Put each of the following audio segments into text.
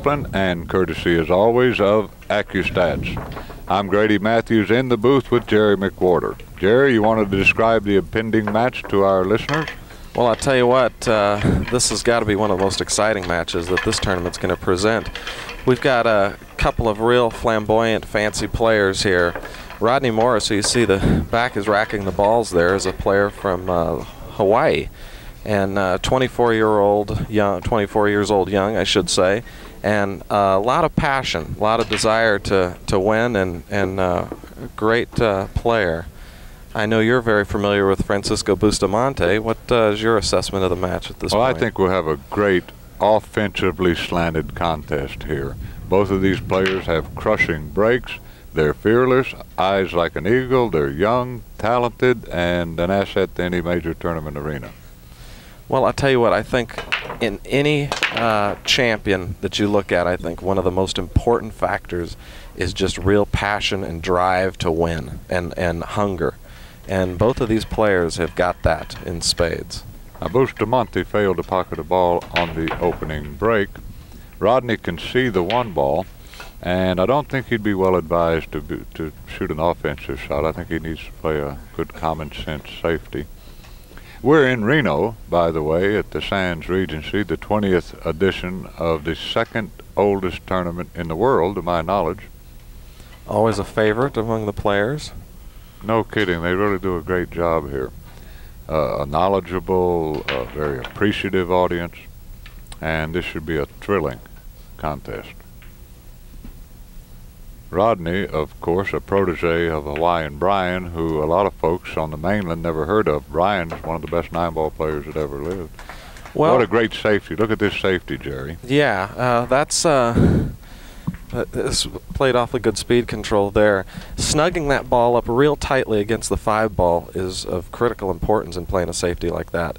discipline and courtesy as always of AccuStats. I'm Grady Mathews in the booth with Jerry McWorter. Jerry, you wanted to describe the impending match to our listeners? Well, I'll tell you what, uh, this has got to be one of the most exciting matches that this tournament's going to present. We've got a couple of real flamboyant, fancy players here. Rodney Morris, who you see the back is racking the balls there, is a player from uh, Hawaii and 24-year-old uh, young, 24 years old young, I should say, and uh, a lot of passion, a lot of desire to to win, and and uh, great uh, player. I know you're very familiar with Francisco Bustamante. What uh, is your assessment of the match at this well, point? Well, I think we'll have a great offensively slanted contest here. Both of these players have crushing breaks. They're fearless, eyes like an eagle. They're young, talented, and an asset to any major tournament arena. Well, I'll tell you what, I think in any uh, champion that you look at, I think one of the most important factors is just real passion and drive to win and, and hunger. And both of these players have got that in spades. Now, Bustamante failed to pocket a ball on the opening break. Rodney can see the one ball, and I don't think he'd be well advised to, be, to shoot an offensive shot. I think he needs to play a good common sense safety. We're in Reno, by the way, at the Sands Regency, the 20th edition of the second oldest tournament in the world, to my knowledge. Always a favorite among the players. No kidding, they really do a great job here. Uh, a knowledgeable, uh, very appreciative audience, and this should be a thrilling contest. Rodney, of course, a protege of Hawaiian Brian, who a lot of folks on the mainland never heard of. Brian's one of the best nine ball players that ever lived. Well, what a great safety. Look at this safety, Jerry. Yeah, uh, that's. Uh, this played awfully good speed control there. Snugging that ball up real tightly against the five ball is of critical importance in playing a safety like that.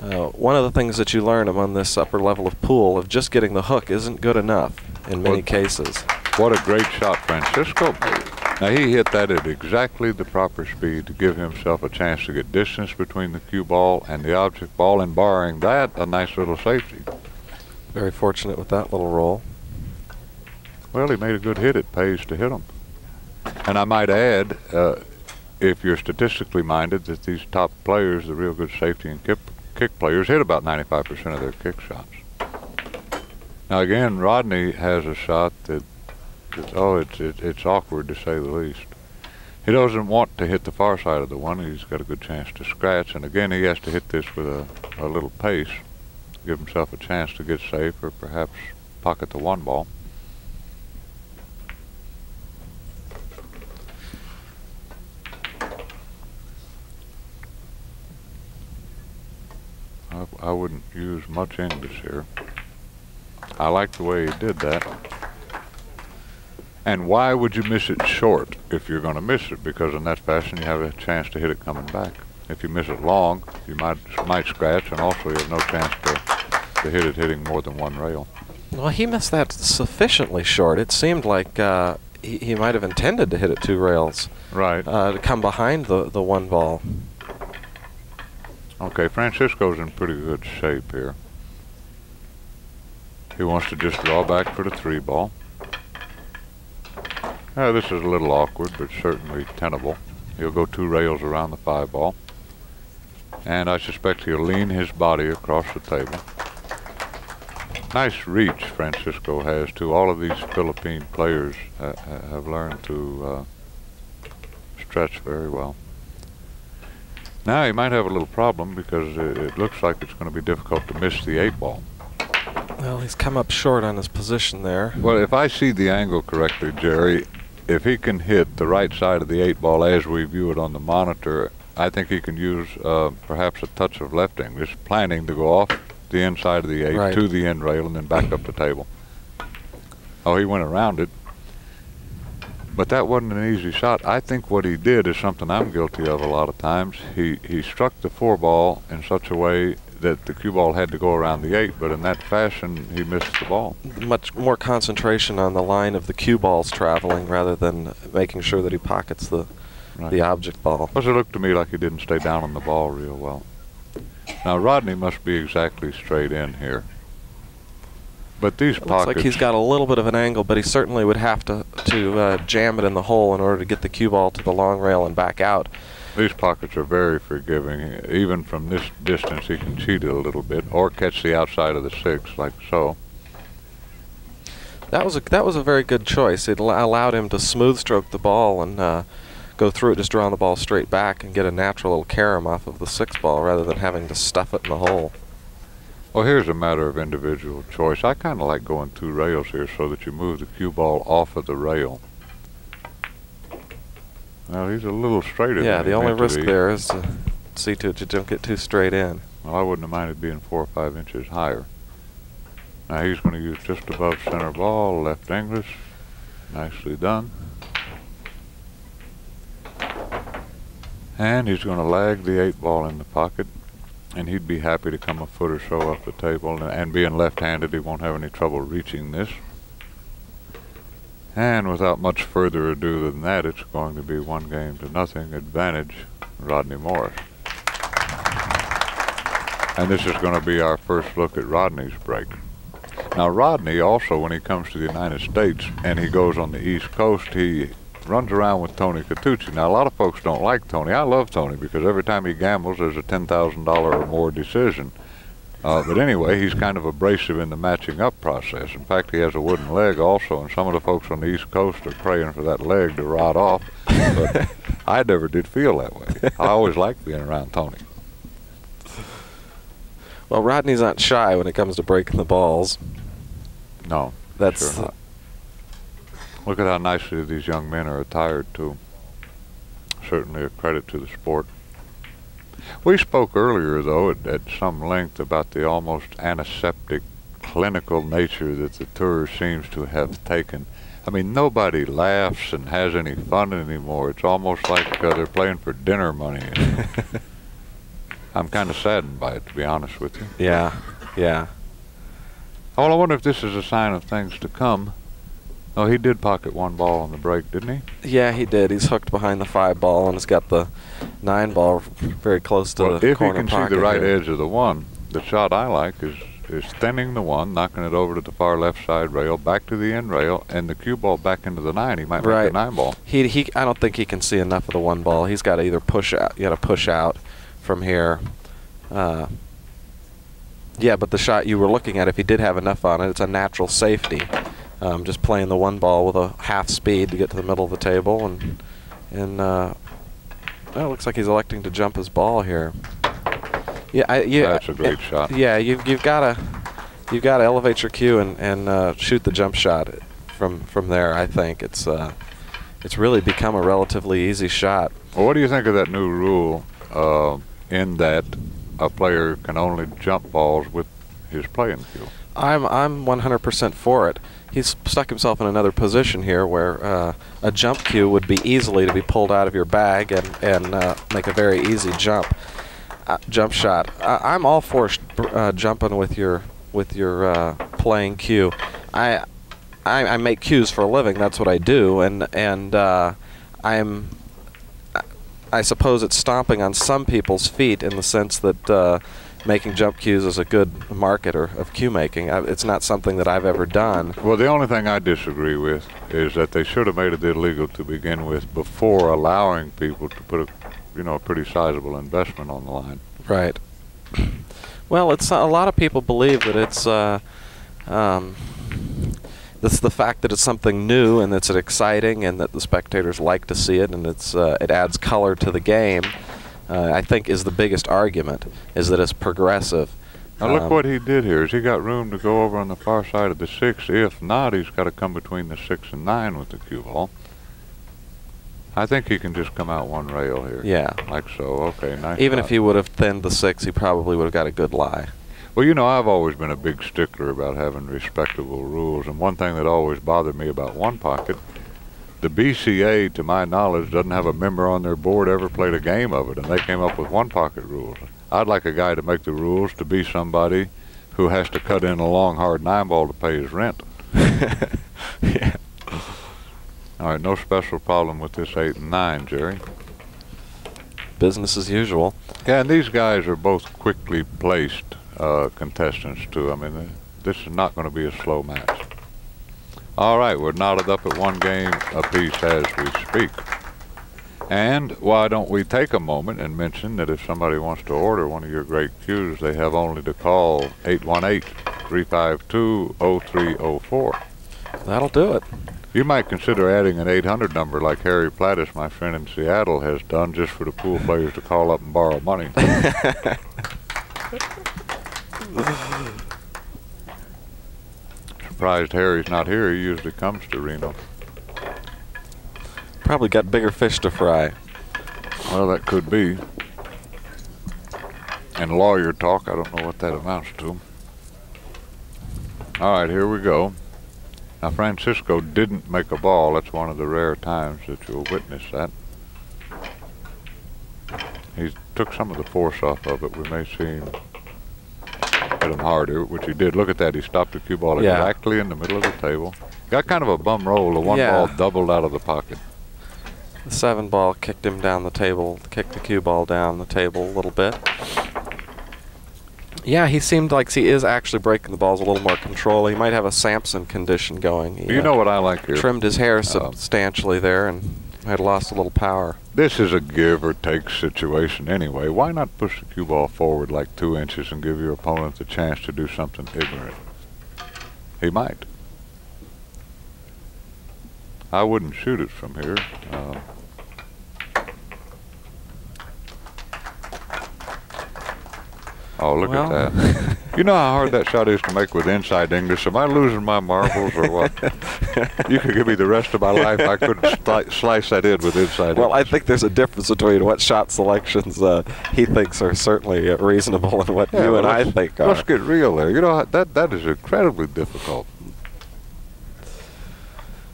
Uh, one of the things that you learn among this upper level of pool of just getting the hook isn't good enough in many what, cases. What a great shot Francisco made. Now he hit that at exactly the proper speed to give himself a chance to get distance between the cue ball and the object ball, and barring that, a nice little safety. Very fortunate with that little roll. Well, he made a good hit. It pays to hit him. And I might add, uh, if you're statistically minded, that these top players, the real good safety and kick, kick players, hit about 95% of their kick shots. Now again, Rodney has a shot that, that oh, it's it, it's awkward to say the least. He doesn't want to hit the far side of the one. He's got a good chance to scratch, and again, he has to hit this with a, a little pace, give himself a chance to get safe, or perhaps pocket the one ball. I, I wouldn't use much English here. I like the way he did that. And why would you miss it short if you're going to miss it? Because in that fashion, you have a chance to hit it coming back. If you miss it long, you might might scratch, and also you have no chance to, to hit it hitting more than one rail. Well, he missed that sufficiently short. It seemed like uh, he, he might have intended to hit it two rails. Right. Uh, to come behind the, the one ball. Okay, Francisco's in pretty good shape here. He wants to just draw back for the three ball. Uh, this is a little awkward, but certainly tenable. He'll go two rails around the five ball. And I suspect he'll lean his body across the table. Nice reach Francisco has too. All of these Philippine players uh, have learned to uh, stretch very well. Now he might have a little problem because it, it looks like it's going to be difficult to miss the eight ball. Well, he's come up short on his position there. Well, if I see the angle correctly, Jerry, if he can hit the right side of the eight ball as we view it on the monitor, I think he can use uh, perhaps a touch of lefting, just planning to go off the inside of the eight right. to the end rail and then back up the table. Oh, he went around it. But that wasn't an easy shot. I think what he did is something I'm guilty of a lot of times. He he struck the four ball in such a way that the cue ball had to go around the eight, but in that fashion he missed the ball. Much more concentration on the line of the cue balls traveling rather than making sure that he pockets the Right. the object ball. Plus, it looked to me like he didn't stay down on the ball real well. Now Rodney must be exactly straight in here. But these It pockets. looks like he's got a little bit of an angle, but he certainly would have to to uh, jam it in the hole in order to get the cue ball to the long rail and back out. These pockets are very forgiving. Even from this distance, he can cheat it a little bit or catch the outside of the six, like so. That was a that was a very good choice. It allowed him to smooth stroke the ball and uh, go through it, just drawing the ball straight back and get a natural little carom off of the six ball rather than having to stuff it in the hole. Well, here's a matter of individual choice. I kind of like going two rails here so that you move the cue ball off of the rail. Well, he's a little straighter. yeah, than the he only risk there is to see to it you don't get too straight in. Well, I wouldn't have minded being four or five inches higher. Now he's going to use just above center ball, left English. Nicely done. And he's going to lag the eight ball in the pocket. And he'd be happy to come a foot or so up the table. And, and being left-handed, he won't have any trouble reaching this. And without much further ado than that, it's going to be one game to nothing advantage Rodney Morris. And this is going to be our first look at Rodney's break. Now, Rodney also, when he comes to the United States and he goes on the East Coast, he runs around with Tony Catucci. Now, a lot of folks don't like Tony. I love Tony because every time he gambles, there's a $10,000 or more decision. Uh, but anyway, he's kind of abrasive in the matching up process. In fact, he has a wooden leg also, and some of the folks on the East Coast are praying for that leg to rot off. But I never did feel that way. I always liked being around Tony. Well, Rodney's not shy when it comes to breaking the balls. No, That's Sure not. Look at how nicely these young men are attired, too. Certainly a credit to the sport. We spoke earlier, though, at, at some length about the almost antiseptic, clinical nature that the tour seems to have taken. I mean, nobody laughs and has any fun anymore. It's almost like uh, they're playing for dinner money. I'm kind of saddened by it, to be honest with you. yeah, yeah. Oh, well, I wonder if this is a sign of things to come. Oh, he did pocket one ball on the break, didn't he? Yeah, he did. He's hooked behind the five ball and has got the nine ball very close to well, the if he corner can see the right here. edge of the one, the shot I like is is thinning the one, knocking it over to the far left side rail, back to the end rail, and the cue ball back into the nine. He might make Right. the nine ball. He he. I don't think he can see enough of the one ball. He's got to either push out. You got to push out from here. Uh, yeah, but the shot you were looking at, if he did have enough on it, it's a natural safety. Um, just playing the one ball with a half speed to get to the middle of the table, and and uh, well, looks like he's electing to jump his ball here. Yeah, I, yeah. That's a great uh, shot. Yeah, you've you've got to you've got to elevate your cue and and uh, shoot the jump shot from from there. I think it's uh, it's really become a relatively easy shot. Well, what do you think of that new rule uh, in that a player can only jump balls with his playing cue? I'm I'm 100% for it. He's stuck himself in another position here where uh, a jump cue would be easily to be pulled out of your bag and and uh, make a very easy jump uh, jump shot. I, I'm all for uh, jumping with your with your uh, playing cue. I, I I make cues for a living. That's what I do, and and uh, I'm I suppose it's stomping on some people's feet in the sense that making jump cues is a good marketer of cue making. I, it's not something that I've ever done. Well, the only thing I disagree with is that they should have made it illegal to begin with before allowing people to put a, you know, a pretty sizable investment on the line. Right. Well, it's a lot of people believe that it's uh, um, that's the fact that it's something new and it's exciting and that the spectators like to see it and it's uh, it adds color to the game. Uh, I think is the biggest argument is that it's progressive. Now look Um, what he did here. Is he got room to go over on the far side of the six? If not, he's got to come between the six and nine with the cue ball. I think he can just come out one rail here. Yeah. Like so. Okay, nice. Even if he would have thinned the six, he probably would have got a good lie. Well, you know, I've always been a big stickler about having respectable rules, and one thing that always bothered me about one pocket, the BCA, to my knowledge, doesn't have a member on their board ever played a game of it, and they came up with one pocket rules. I'd like a guy to make the rules to be somebody who has to cut in a long, hard nine ball to pay his rent. yeah. All right, no special problem with this eight and nine, Jerry. business as usual. Yeah, and these guys are both quickly placed uh, contestants too. I mean, this is not going to be a slow match. All right, we're knotted up at one game apiece as we speak. And why don't we take a moment and mention that if somebody wants to order one of your great cues, they have only to call 818-352-0304. That'll do it. You might consider adding an 800 number like Harry Plattis, my friend in Seattle, has done just for the pool players to call up and borrow money. Surprised Harry's not here. He usually comes to Reno. Probably got bigger fish to fry. Well, that could be. And lawyer talk, I don't know what that amounts to. All right, here we go. Now, Francisco didn't make a ball. That's one of the rare times that you'll witness that. He took some of the force off of it. We may see him hit him harder, which he did. Look at that. He stopped the cue ball Yeah. exactly in the middle of the table. Got kind of a bum roll. The one Yeah. ball doubled out of the pocket. The seven ball kicked him down the table, kicked the cue ball down the table a little bit. Yeah, he seemed like he is actually breaking the balls a little more control. He might have a Samson condition going. He, You know what I like here? trimmed his hair Um, substantially there and had lost a little power. This is a give or take situation anyway. Why not push the cue ball forward like two inches and give your opponent the chance to do something ignorant? He might. I wouldn't shoot it from here. Uh, oh, look Well. at that. You know how hard that shot is to make with inside English? Am I losing my marbles or what? you could give me the rest of my life. I couldn't sli- slice that in with inside Well, I think there's a difference between what shot selections uh, he thinks are certainly uh, reasonable and what Yeah, you but and I think are. Let's get real there. You know that that is incredibly difficult.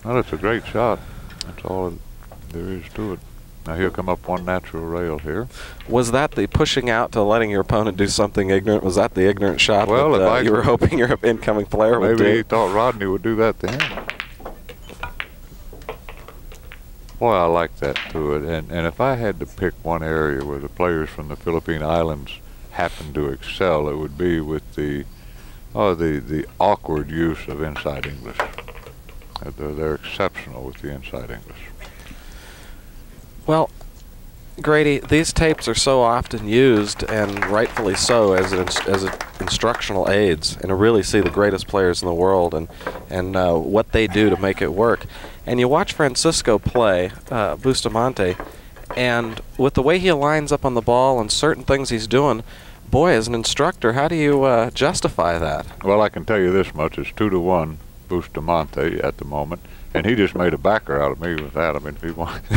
Well, it's a great shot. That's all there is to it. Now he'll come up one natural rail here. Was that the pushing out to letting your opponent do something ignorant? Was that the ignorant shot Well, that uh, you were hoping your incoming player would do? Maybe he thought Rodney would do that to him. Boy, I like that to it. And and if I had to pick one area where the players from the Philippine Islands happen to excel, it would be with the oh the the awkward use of inside English. Uh, They're, they're exceptional with the inside English. Well, Grady, these tapes are so often used, and rightfully so, as as instructional aids, and to really see the greatest players in the world and and uh, what they do to make it work. And you watch Francisco play uh, Bustamante, and with the way he lines up on the ball and certain things he's doing, boy, as an instructor, how do you uh, justify that? Well, I can tell you this much: it's two to one Bustamante at the moment, and he just made a backer out of me with that. I mean, if he wants—he's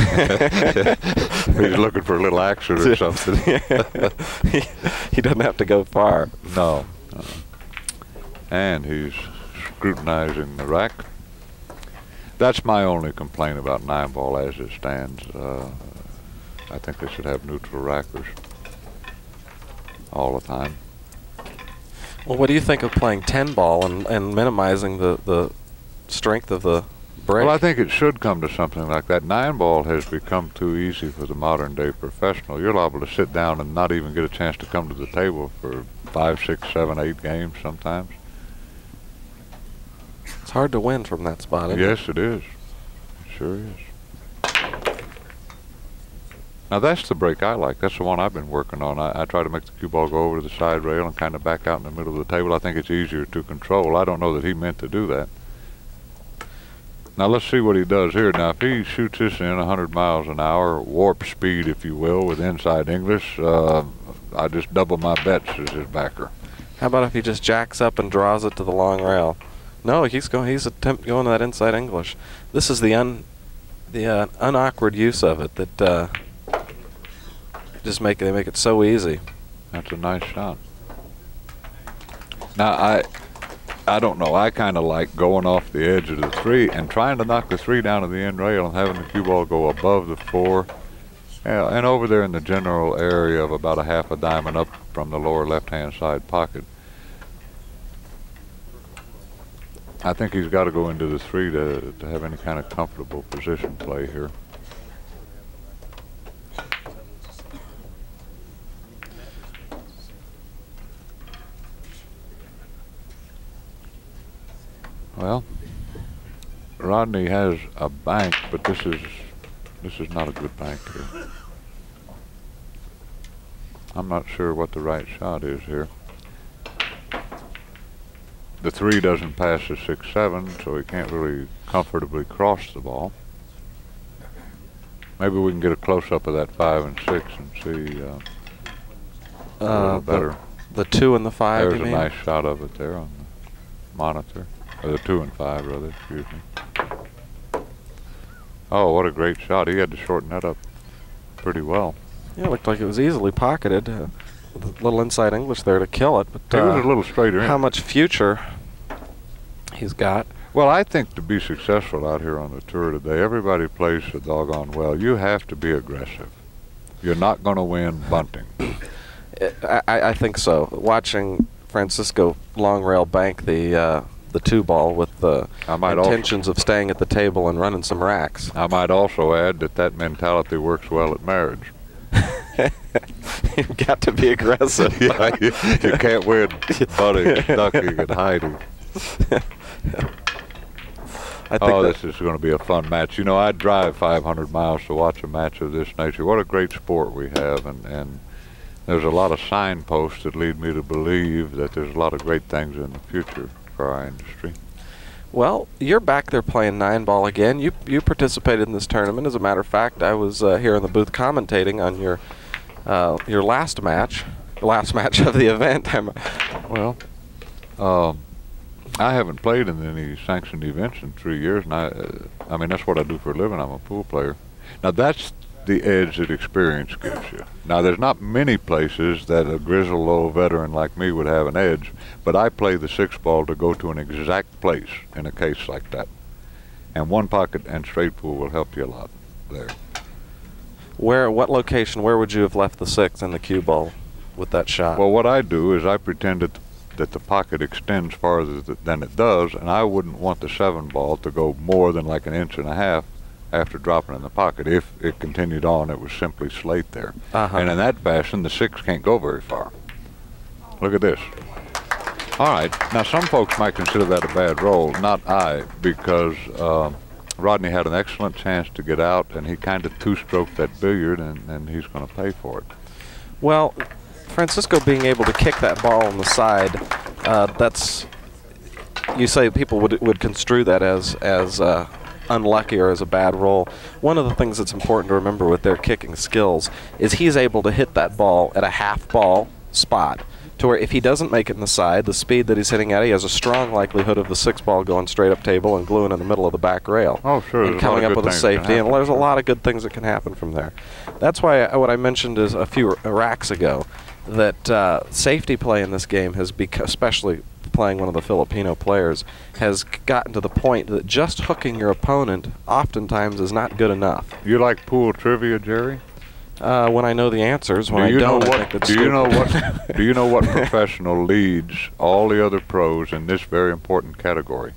looking for a little action or something. he, he doesn't have to go far. No. no. And he's scrutinizing the rack. That's my only complaint about nine ball as it stands. Uh, I think they should have neutral rackers all the time. Well, what do you think of playing 10 ball and, and minimizing the, the strength of the break? Well, I think it should come to something like that. Nine ball has become too easy for the modern day professional. You're liable to sit down and not even get a chance to come to the table for five, six, seven, eight games sometimes. it's hard to win from that spot. Isn't Yes, it is. It sure is. Now that's the break I like. That's the one I've been working on. I, I try to make the cue ball go over to the side rail and kind of back out in the middle of the table. I think it's easier to control. I don't know that he meant to do that. Now let's see what he does here. Now if he shoots this in 100 miles an hour, warp speed, if you will, with inside English, uh, I just double my bets as his backer. How about if he just jacks up and draws it to the long rail? No, he's going. He's attempt going to that inside English. This is the un, the uh, unawkward use of it that uh, just make they make it so easy. That's a nice shot. Now I, I don't know. I kind of like going off the edge of the three and trying to knock the three down to the end rail and having the cue ball go above the four. Yeah, and over there in the general area of about a half a diamond up from the lower left-hand side pocket. I think he's got to go into the three to, to have any kind of comfortable position play here. Well, Rodney has a bank, but this is this is not a good bank here. I'm not sure what the right shot is here. The three doesn't pass the six seven, so he can't really comfortably cross the ball. Maybe we can get a close up of that five and six and see uh, a Uh, little better. The, two and the five. There's a mean? nice shot of it there on the monitor. Or the two and five, rather, excuse me. Oh, what a great shot. He had to shorten that up pretty well. Yeah, it looked like it was easily pocketed. Uh, with a little inside English there to kill it, but He was uh, a little straighter in. how much future he's got? Well, I think to be successful out here on the tour today, everybody plays so doggone well. You have to be aggressive. You're not going to win bunting. I, I I think so. Watching Francisco long rail bank the uh, the two ball with the I might also, intentions of staying at the table and running some racks. I might also add that that mentality works well at marriage. You've got to be aggressive. yeah, you, you can't win bunting, ducking, and hiding. I think Oh, this is going to be a fun match. You know, I'd drive 500 miles to watch a match of this nature. What a great sport we have, and and there's a lot of signposts that lead me to believe that there's a lot of great things in the future for our industry. Well, you're back there playing nine ball again. You you participated in this tournament. As a matter of fact, I was uh, here in the booth commentating on your uh, your last match, last match of the event. I'm, Well, um, I haven't played in any sanctioned events in three years, and I, uh, I mean that's what I do for a living. I'm a pool player. Now that's the edge that experience gives you. Now there's not many places that a grizzled old veteran like me would have an edge, but I play the six ball to go to an exact place in a case like that. And one pocket and straight pool will help you a lot there. where what location? Where would you have left the six and the cue ball with that shot? Well, what I do is I pretend that that the pocket extends farther th- than it does, and I wouldn't want the seven ball to go more than like an inch and a half after dropping in the pocket. If it continued on, it was simply slate there. uh-huh. And in that fashion, the six can't go very far. Look at this. All right. Now, some folks might consider that a bad roll. Not I, because uh, Rodney had an excellent chance to get out, and he kind of two-stroked that billiard, and, and he's going to pay for it. Well, Francisco being able to kick that ball on the side, uh, that's you say people would would construe that as as uh, unlucky or as a bad roll. One of the things that's important to remember with their kicking skills is he's able to hit that ball at a half ball spot. To where if he doesn't make it in the side, the speed that he's hitting at, he has a strong likelihood of the six ball going straight up table and gluing in the middle of the back rail Oh, sure. and there's a lot coming up with a things that can safety. And there's a lot of good things that can happen from there. That's why I, what I mentioned is a few racks ago that uh, safety play in this game has become, especially playing one of the Filipino players, has gotten to the point that just hooking your opponent oftentimes is not good enough. You like pool trivia, Jerry? Uh, when I know the answers, when do you I don't, know what? do you know what? do you know what professional leads all the other pros in this very important category?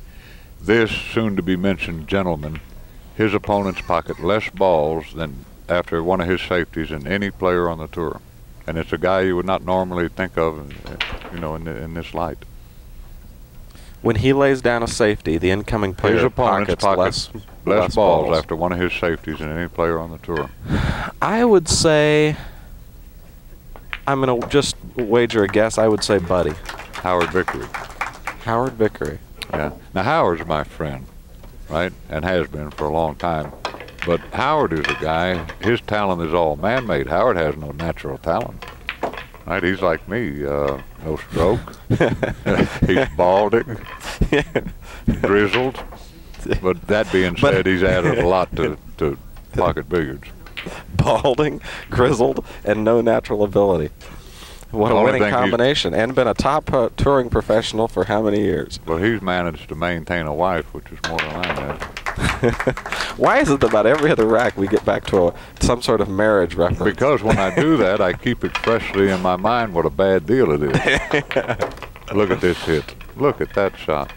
This soon-to-be mentioned gentleman, his opponents pocket less balls than after one of his safeties than any player on the tour, and it's a guy you would not normally think of, uh, you know, in, the, in this light. when he lays down a safety, the incoming player pockets pocket less, less, balls, after one of his safeties than any player on the tour. I would say. I'm gonna just wager a guess. I would say Buddy Howard Vickery. Howard Vickery. Yeah. Now Howard's my friend, right, and has been for a long time. But Howard is a guy. His talent is all man-made. Howard has no natural talent. Right? He's like me. Uh, no stroke. he's balding, grizzled. But that being said, he's added a lot to, to pocket billiards. balding, grizzled, and no natural ability. What a winning combination. And been a top uh, touring professional for how many years? Well, he's managed to maintain a wife, which is more than I have. Why is it that about every other rack we get back to a, some sort of marriage reference? Because when I do that, I keep it freshly in my mind what a bad deal it is. Look at this hit. Look at that shot.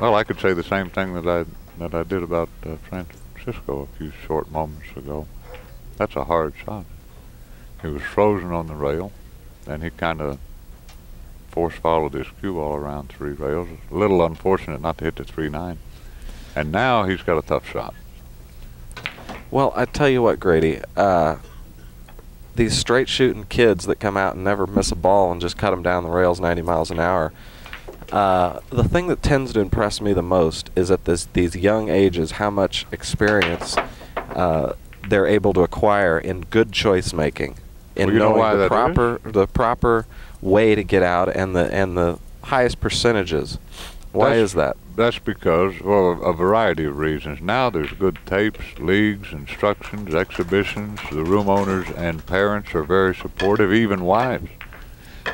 Well, I could say the same thing that I that I did about uh, Francisco a few short moments ago. That's a hard shot. He was frozen on the rail, and he kind of force followed this cue all around three rails. A little unfortunate not to hit the three nine. And now he's got a tough shot. Well, I tell you what, Grady. Uh, these straight shooting kids that come out and never miss a ball and just cut them down the rails 90 miles an hour. Uh, the thing that tends to impress me the most is at this, these young ages how much experience uh, they're able to acquire in good choice making, in Well, you know knowing the proper the proper way to get out and the and the highest percentages. Why That's- is that? That's because, well, a variety of reasons. Now there's good tapes, leagues, instructions, exhibitions. The room owners and parents are very supportive, even wives.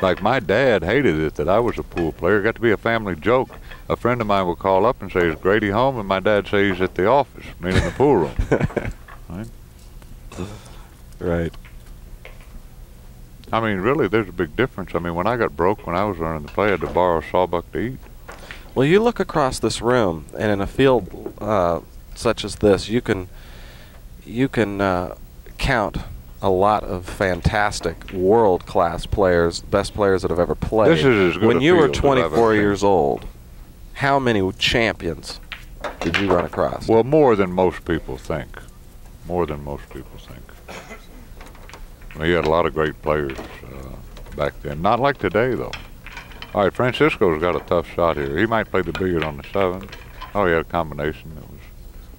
Like my dad hated it that I was a pool player. It got to be a family joke. A friend of mine would call up and say, "Is Grady home?" And my dad say he's at the office, meaning the pool room. right? Right. I mean, really, there's a big difference. I mean, when I got broke when I was learning to play, I had to borrow a sawbuck to eat. Well, you look across this room, and in a field uh, such as this, you can you can uh, count a lot of fantastic world-class players, best players that have ever played. This is as good when you were field as 24 years old, how many champions did you run across? Well, more than most people think. More than most people think. You had a lot of great players uh, back then. Not like today, though. All right, Francisco's got a tough shot here. He might play the billiard on the seven. Oh, he had a combination that was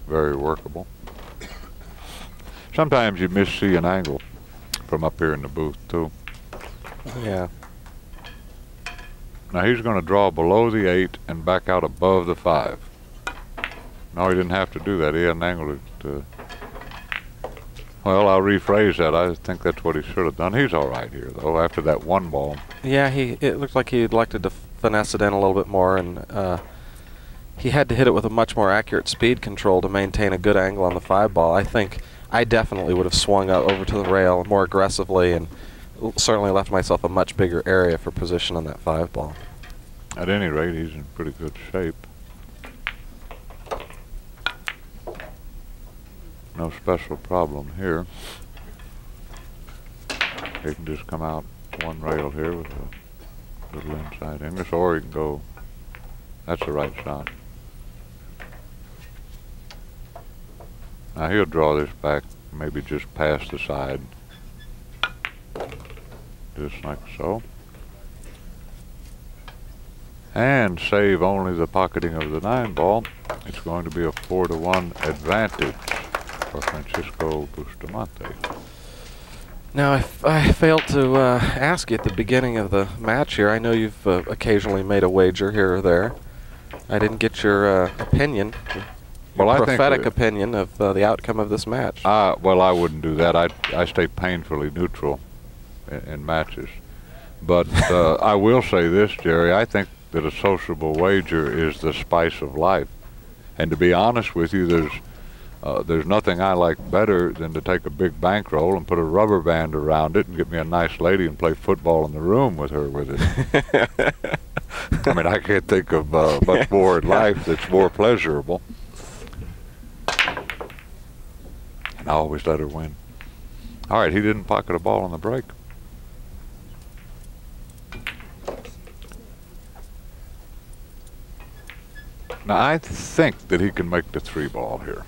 very workable. Sometimes you miss see an angle from up here in the booth, too. yeah. Now he's going to draw below the eight and back out above the five. No, he didn't have to do that. He had an angle to. Well, I'll rephrase that. I think that's what he should have done. He's all right here, though. After that one ball, Yeah, he. It looked like he elected to finesse it in a little bit more, and uh, he had to hit it with a much more accurate speed control to maintain a good angle on the five ball. I think I definitely would have swung out over to the rail more aggressively, and certainly left myself a much bigger area for position on that five ball. at any rate, he's in pretty good shape. No special problem here. He can just come out one rail here with a little inside English, or he can go. That's the right shot. Now he'll draw this back, maybe just past the side. Just like so. And save only the pocketing of the nine ball. It's going to be a four to one advantage for Francisco Bustamante. Now, I, I failed to uh, ask you at the beginning of the match here. I know you've uh, occasionally made a wager here or there. I didn't get your uh, opinion, Well, I prophetic opinion of uh, the outcome of this match. Uh, well, I wouldn't do that. I I stay painfully neutral in, in matches. But uh, I will say this, Jerry. I think that a sociable wager is the spice of life. And to be honest with you, there's uh, there's nothing I like better than to take a big bankroll and put a rubber band around it and get me a nice lady and play football in the room with her with it. I mean, I can't think of uh, much more in life that's more pleasurable. And I always let her win. All right, he didn't pocket a ball on the break. Now I think that he can make the three ball here,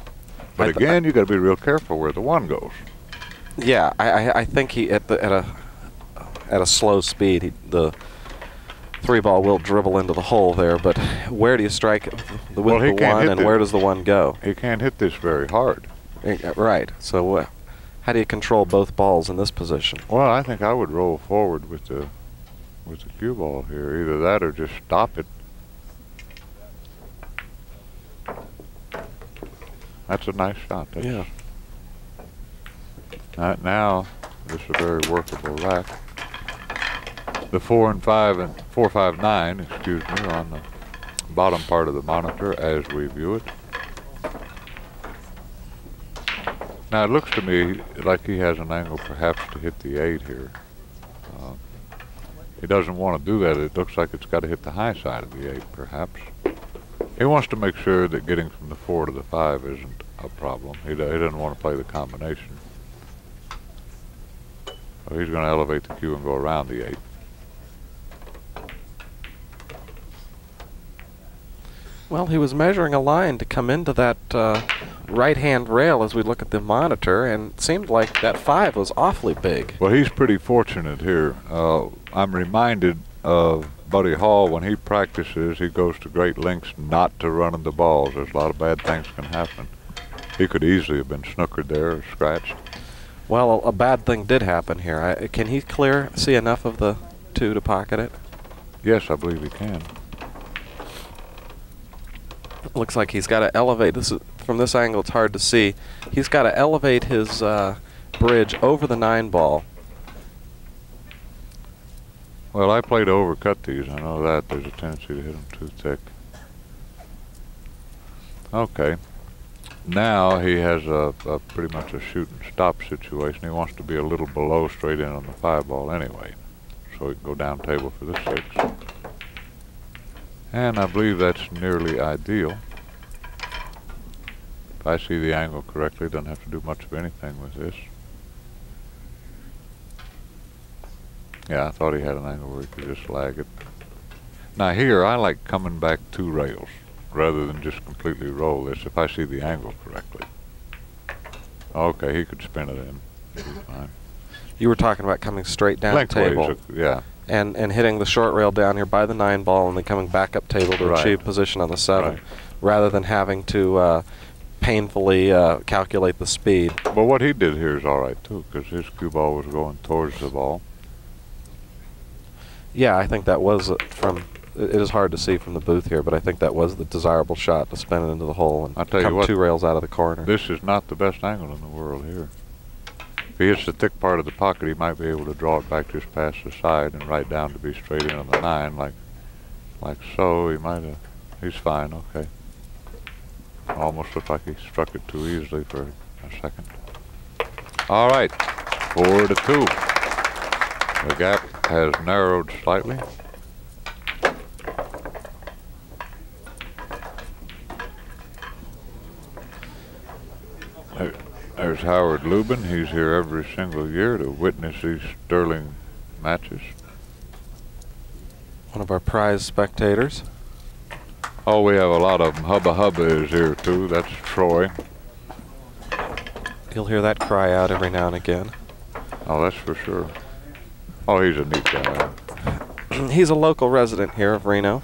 but again, you got to be real careful where the one goes. Yeah, I, I, I think he at the at a at a slow speed, he, the three ball will dribble into the hole there. But where do you strike the, with Well, the one, and the- where does the one go? He can't hit this very hard. Eh, Right. So uh, how do you control both balls in this position? Well, I think I would roll forward with the with the cue ball here. Either that or just stop it. That's a nice shot. That's, Yeah. Not now. This is a very workable rack. The four and five and four five nine, excuse me, on the bottom part of the monitor as we view it. Now it looks to me like he has an angle perhaps to hit the eight here. Uh, he doesn't want to do that. It looks like it's got to hit the high side of the eight, perhaps. He wants to make sure that getting from the four to the five isn't a problem. He, he doesn't want to play the combination. So he's going to elevate the cue and go around the eight. Well, he was measuring a line to come into that uh, right-hand rail as we look at the monitor, and it seemed like that five was awfully big. Well, he's pretty fortunate here. Uh, I'm reminded of Buddy Hall when he practices. He goes to great lengths not to run the balls. There's a lot of bad things can happen. He could easily have been snookered there or scratched. Well, a, a bad thing did happen here. I, can he clear, see enough of the two to pocket it? Yes, I believe he can. Looks like he's got to elevate. This is from this angle. It's hard to see. He's got to elevate his uh, bridge over the nine ball. Well, I play to overcut these. I know that there's a tendency to hit them too thick. Okay. Now he has a, a pretty much a shoot and stop situation. He wants to be a little below straight in on the five ball anyway. So he can go down table for the six. And I believe that's nearly ideal. If I see the angle correctly, don't have to do much of anything with this. Yeah, I thought he had an angle where he could just lag it. Now here, I like coming back two rails rather than just completely roll this if I see the angle correctly. Okay, he could spin it in. fine. You were talking about coming straight down Lengthways, table. uh, yeah. And, and hitting the short rail down here by the nine ball and then coming back up table to Right. achieve position on the seven, Right. rather than having to uh, painfully uh, calculate the speed. But what he did here is all right too, because his cue ball was going towards the ball. Yeah, I think that was uh, from. It is hard to see from the booth here, but I think that was the desirable shot to spin it into the hole and I'll tell you come what, two rails out of the corner. This is not the best angle in the world here. If he hits the thick part of the pocket, he might be able to draw it back just past the side and right down to be straight in on the nine, like, like so. He might have. He's fine. Okay. Almost looked like he struck it too easily for a second. All right, four to two. The gap has narrowed slightly. There- There's Howard Lubin. He's here every single year to witness these sterling matches. One of our prize spectators. Oh, we have a lot of them. Hubba Hubba is here too. That's Troy. You'll hear that cry out every now and again. Oh, that's for sure. Oh, he's a neat guy. He's a local resident here of Reno,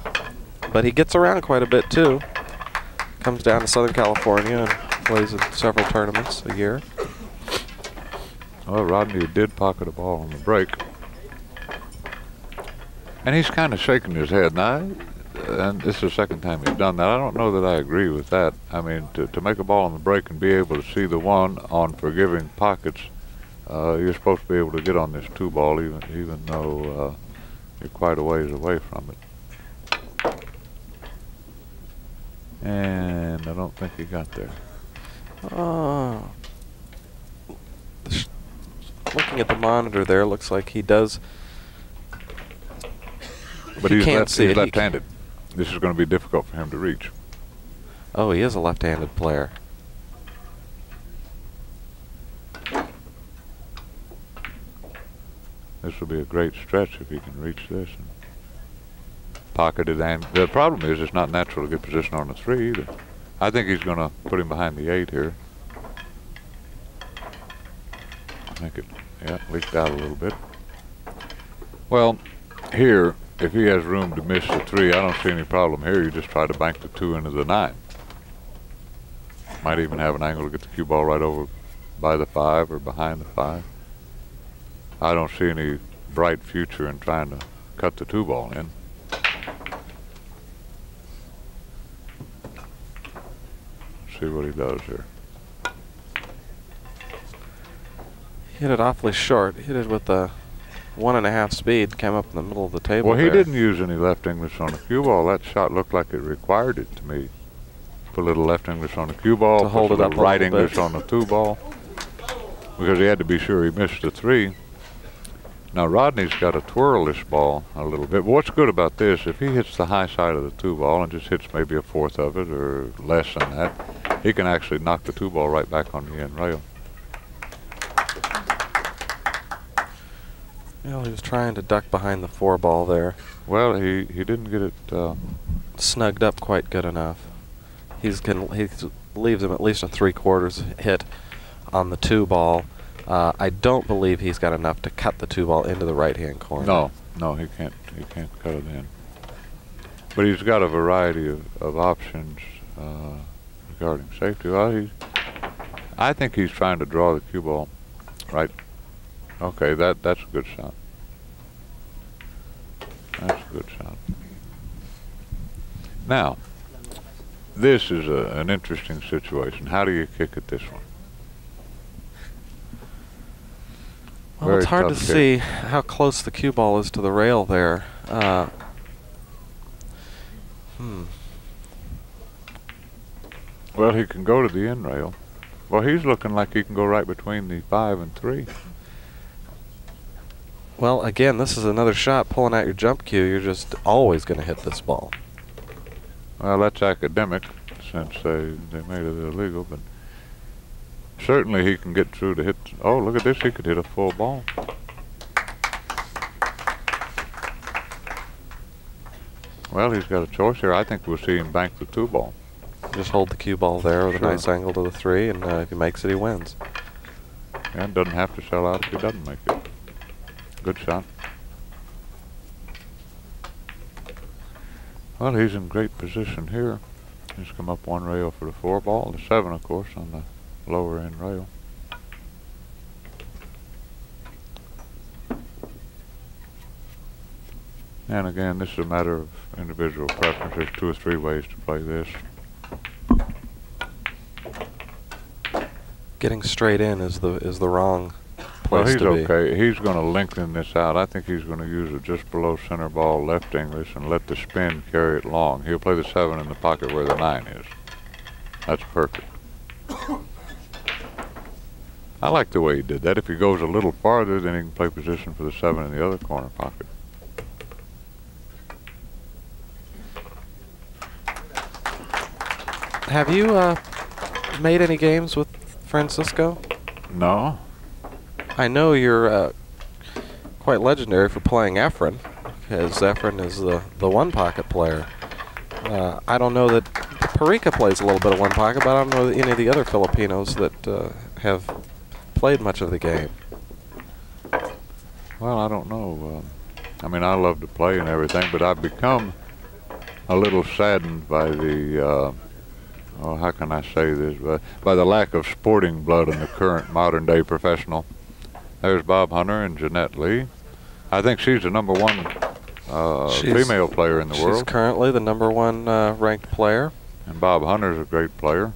but he gets around quite a bit too. Comes down to Southern California and plays in several tournaments a year. Well, Rodney did pocket a ball on the break. And he's kind of shaking his head. Now, and this is the second time he's done that. I don't know that I agree with that. I mean, to, to make a ball on the break and be able to see the one on forgiving pockets, uh, you're supposed to be able to get on this two ball even even though uh, you're quite a ways away from it. And I don't think he got there. Oh. Looking at the monitor there, looks like he does. But He he's, can't left, see he's. He left-handed. This is going to be difficult for him to reach. Oh, he is a left-handed player. This will be a great stretch if he can reach this and pocket it. And the problem is, it's not natural to get position on the three either. I think he's going to put him behind the eight here. I think it, yeah, leaked out a little bit. Well, here, if he has room to miss the three, I don't see any problem here. You just try to bank the two into the nine. Might even have an angle to get the cue ball right over by the five or behind the five. I don't see any bright future in trying to cut the two ball in. See what he does here. Hit it awfully short. Hit it with a one and a half speed. Came up in the middle of the table. Well, he there. didn't use any left English on the cue ball. That shot looked like it required it to me. Put a little left English on the cue ball, To hold a it up right English bit. on the two ball. Because he had to be sure he missed the three. Now Rodney's got to twirl this ball a little bit. But what's good about this, if he hits the high side of the two ball and just hits maybe a fourth of it or less than that, he can actually knock the two ball right back on the end rail. Well, he was trying to duck behind the four ball there. Well, he, he didn't get it uh, snugged up quite good enough. He's can he leaves him at least a three quarters hit on the two ball. Uh, I don't believe he's got enough to cut the two ball into the right hand corner. No, no, he can't. He can't cut it in. But he's got a variety of, of options uh, regarding safety. Well, he's. I think he's trying to draw the cue ball right. Okay, that that's a good shot. That's a good shot. Now, this is a, an interesting situation. How do you kick at this one? Well, Very it's hard to kick. see how close the cue ball is to the rail there. Uh, hmm. Well, he can go to the end rail. Well, he's looking like he can go right between the five and three. Well, again, this is another shot pulling out your jump cue. You're just always going to hit this ball. Well, that's academic since they they made it illegal, but certainly he can get through to hit. Oh, look at this! He could hit a full ball. Well, he's got a choice here. I think we'll see him bank the two ball. Just hold the cue ball there with Sure. a nice angle to the three, and uh, if he makes it, he wins. And doesn't have to sell out if he doesn't make it. Good shot. Well, he's in great position here. He's come up one rail for the four ball, the seven, of course, on the lower end rail. And again, this is a matter of individual preference. There's two or three ways to play this. Getting straight in is the is the wrong Well, place he's to be. okay. He's going to lengthen this out. I think he's going to use it just below center ball left English and let the spin carry it long. He'll play the seven in the pocket where the nine is. That's perfect. I like the way he did that. If he goes a little farther, then he can play position for the seven in the other corner pocket. Have you uh, made any games with Francisco? No. I know you're uh, quite legendary for playing Efren, because Efren is the, the one pocket player. Uh, I don't know that Parica plays a little bit of one pocket, but I don't know any of the other Filipinos that uh, have played much of the game. Well, I don't know. Um, I mean, I love to play and everything, but I've become a little saddened by the, uh, oh, how can I say this, by, by the lack of sporting blood in the current modern day professional. There's Bob Hunter and Jeanette Lee. I think she's the number one uh, female player in the She's world, She's currently the number one uh, ranked player. and Bob Hunter's a great player.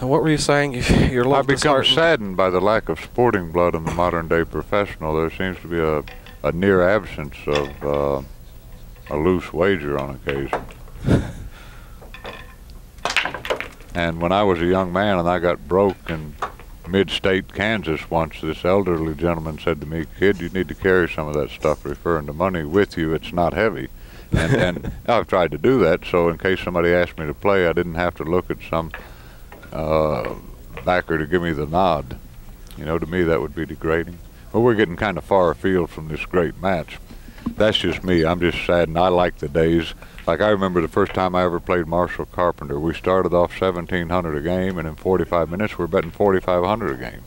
And what were you saying? You, you're I've become saddened by the lack of sporting blood in the modern day professional. There seems to be a, a near absence of uh, a loose wager on occasion. and when I was a young man and I got broke in mid-state Kansas once, this elderly gentleman said to me, "Kid, you need to carry some of that stuff, referring to money, with you. It's not heavy." And, and I've tried to do that, so in case somebody asked me to play, I didn't have to look at some uh, backer to give me the nod. You know, to me that would be degrading. But we're getting kind of far afield from this great match. That's just me. I'm just sad, and I like the days. Like I remember the first time I ever played Marshall Carpenter. We started off 1700 a game, and in 45 minutes we're betting 4500 a game.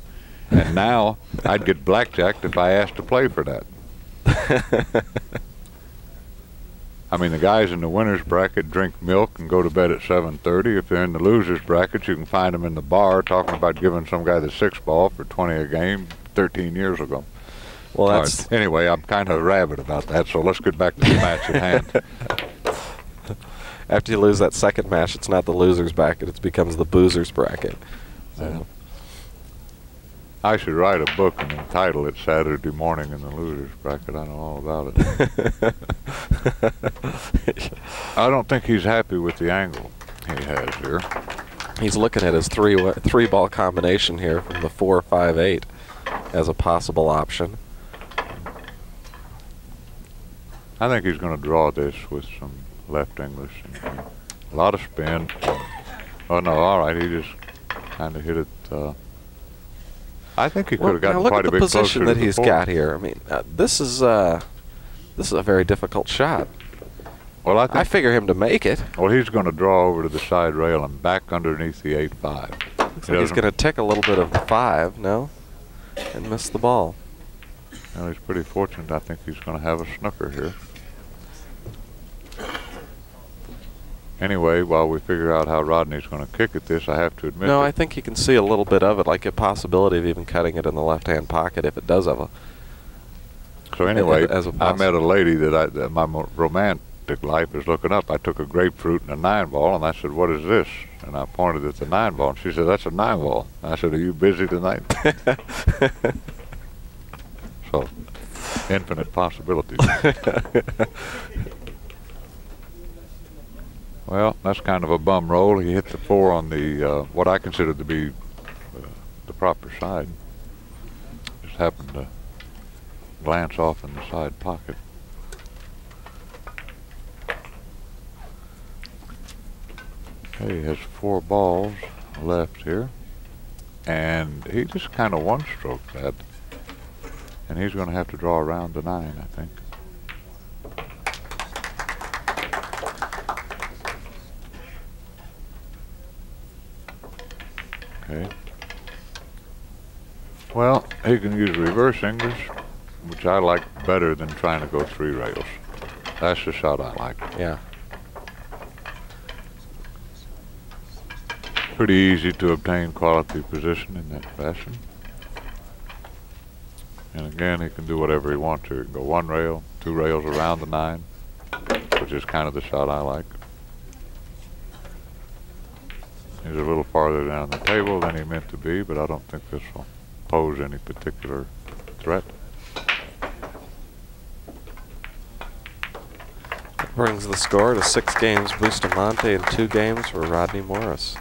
And now I'd get blackjacked if I asked to play for that. I mean, the guys in the winners bracket drink milk and go to bed at 7:30. If they're in the losers bracket, you can find them in the bar talking about giving some guy the six ball for 20 a game 13 years ago. well, that's right. Anyway, I'm kind of rabid about that, so let's get back to the match at hand. after you lose that second match, it's not the losers bracket; it becomes the boozers bracket. Yeah. I should write a book and entitle it "Saturday Morning in the Losers Bracket." I know all about it. I don't think he's happy with the angle he has here. He's looking at his three three ball combination here from the four five eight as a possible option. I think he's going to draw this with some left English. And a lot of spin. Oh no! All right, he just kind of hit it. Uh, I think he could Well, have gotten now look quite at a the bit position that he's the got here. I mean, uh, this is uh, this is a very difficult shot. Well, I I figure him to make it. well, he's going to draw over to the side rail and back underneath the eight five. Looks like he's going to take a little bit of the five, no, and miss the ball. Well, he's pretty fortunate. I think he's going to have a snooker here. Anyway, while we figure out how Rodney's going to kick at this, I have to admit. No, I think you can see a little bit of it, like a possibility of even cutting it in the left-hand pocket if it does have a. So anyway, as a I met a lady that, I, that my romantic life is looking up. I took a grapefruit and a nine ball, and I said, "What is this?" And I pointed at the nine ball, and she said, "That's a nine ball." I said, "Are you busy tonight?" so, infinite possibilities. well, that's kind of a bum roll. He hit the four on the uh, what I consider to be uh, the proper side. Just happened to glance off in the side pocket. Okay, he has four balls left here. And he just kind of one stroke that. And he's going to have to draw around the nine, I think. Okay. Well, he can use reverse English, which I like better than trying to go three rails. That's the shot I like. yeah. Pretty easy to obtain quality position in that fashion. And again, he can do whatever he wants to. He can go one rail, two rails around the nine, which is kind of the shot I like. He's a little farther down the table than he meant to be, but I don't think this will pose any particular threat. That brings the score to six games Bustamante and two games for Rodney Morris.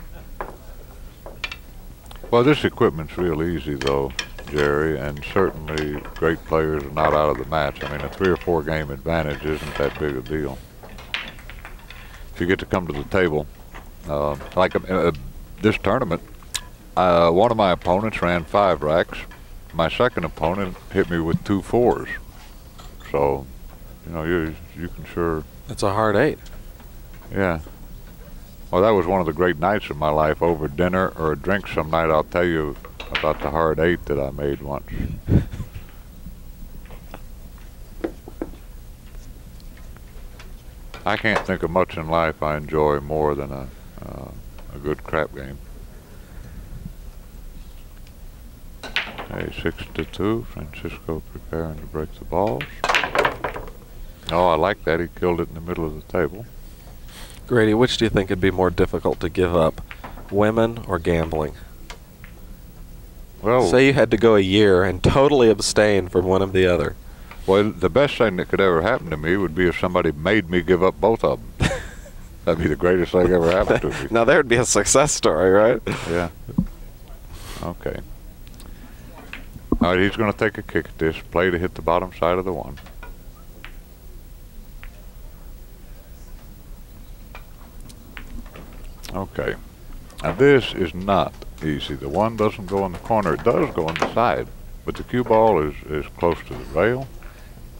Well, this equipment's real easy, though, Jerry, and certainly great players are not out of the match. I mean, a three or four game advantage isn't that big a deal. If you get to come to the table, uh, like uh, uh, this tournament, uh, one of my opponents ran five racks. My second opponent hit me with two fours. So, you know, you you can sure It's a hard eight. yeah. Well, that was one of the great nights of my life. Over dinner or a drink some night, I'll tell you about the hard eight that I made once. I can't think of much in life I enjoy more than a uh, a good crap game. Hey, six to two. Francisco preparing to break the balls. Oh, I like that. He killed it in the middle of the table. Grady, which do you think would be more difficult to give up, women or gambling? Well, Say you had to go a year and totally abstain from one of the other. Well, the best thing that could ever happen to me would be if somebody made me give up both of them. That'd be the greatest thing ever happened to me. now there'd be a success story, right? Yeah. Okay. All right, he's going to take a kick at this. Play to hit the bottom side of the one. Okay. Now this is not easy. The one doesn't go in the corner. It does go on the side, but the cue ball is, is close to the rail,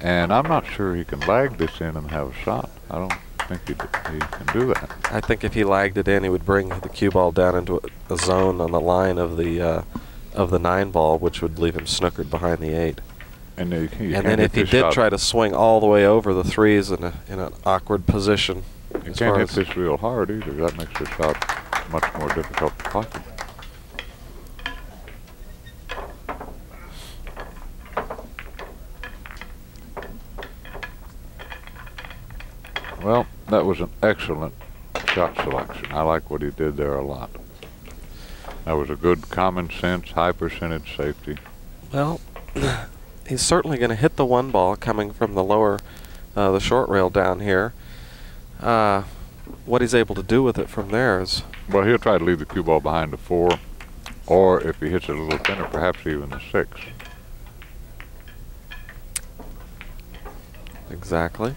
and I'm not sure he can lag this in and have a shot. I don't think he, he can do that. I think if he lagged it in, he would bring the cue ball down into a, a zone on the line of the uh, of the nine ball, which would leave him snookered behind the eight. And, he, he and then if he did try to swing all the way over the threes in a in an awkward position, You can't hit this real hard either. That makes the shot much more difficult to pocket. Well, that was an excellent shot selection. I like what he did there a lot. That was a good common sense, high percentage safety. well, he's certainly going to hit the one ball coming from the lower, uh, the short rail down here. Uh, what he's able to do with it from there is Well, he'll try to leave the cue ball behind the four, or if he hits it a little thinner, perhaps even the six. exactly.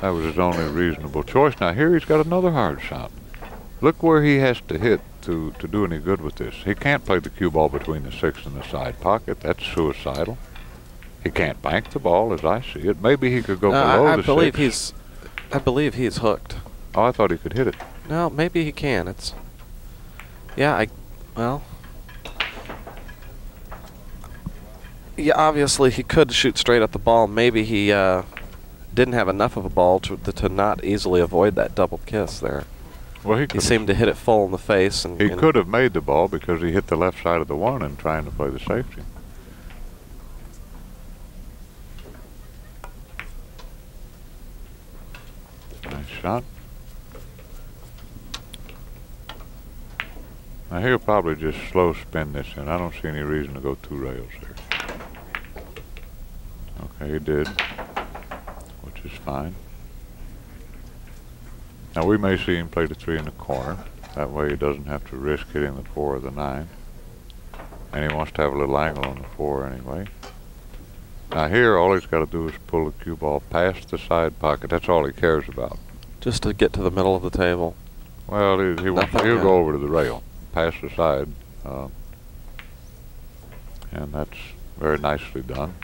That was his only reasonable choice. Now here he's got another hard shot. Look where he has to hit to, to do any good with this. He can't play the cue ball between the six and the side pocket. That's suicidal. He can't bank the ball as I see it. Maybe he could go Uh, below I, I the believe six. he's. I believe he's hooked. Oh, I thought he could hit it. No, maybe he can. It's. Yeah, I. Well. Yeah, obviously he could shoot straight at the ball. Maybe he uh, didn't have enough of a ball to to not easily avoid that double kiss there. Well, he He seemed to hit it full in the face, and He could have made the ball because he hit the left side of the one and trying to play the safety. Nice shot. Now he'll probably just slow spin this in. I don't see any reason to go two rails here. Okay, he did, which is fine. Now we may see him play the three in the corner. That way he doesn't have to risk hitting the four or the nine. And he wants to have a little angle on the four anyway. Now here, all he's got to do is pull the cue ball past the side pocket. That's all he cares about. just to get to the middle of the table. Well, he, he wants, he'll go over to the rail, past the side. Um, and that's very nicely done.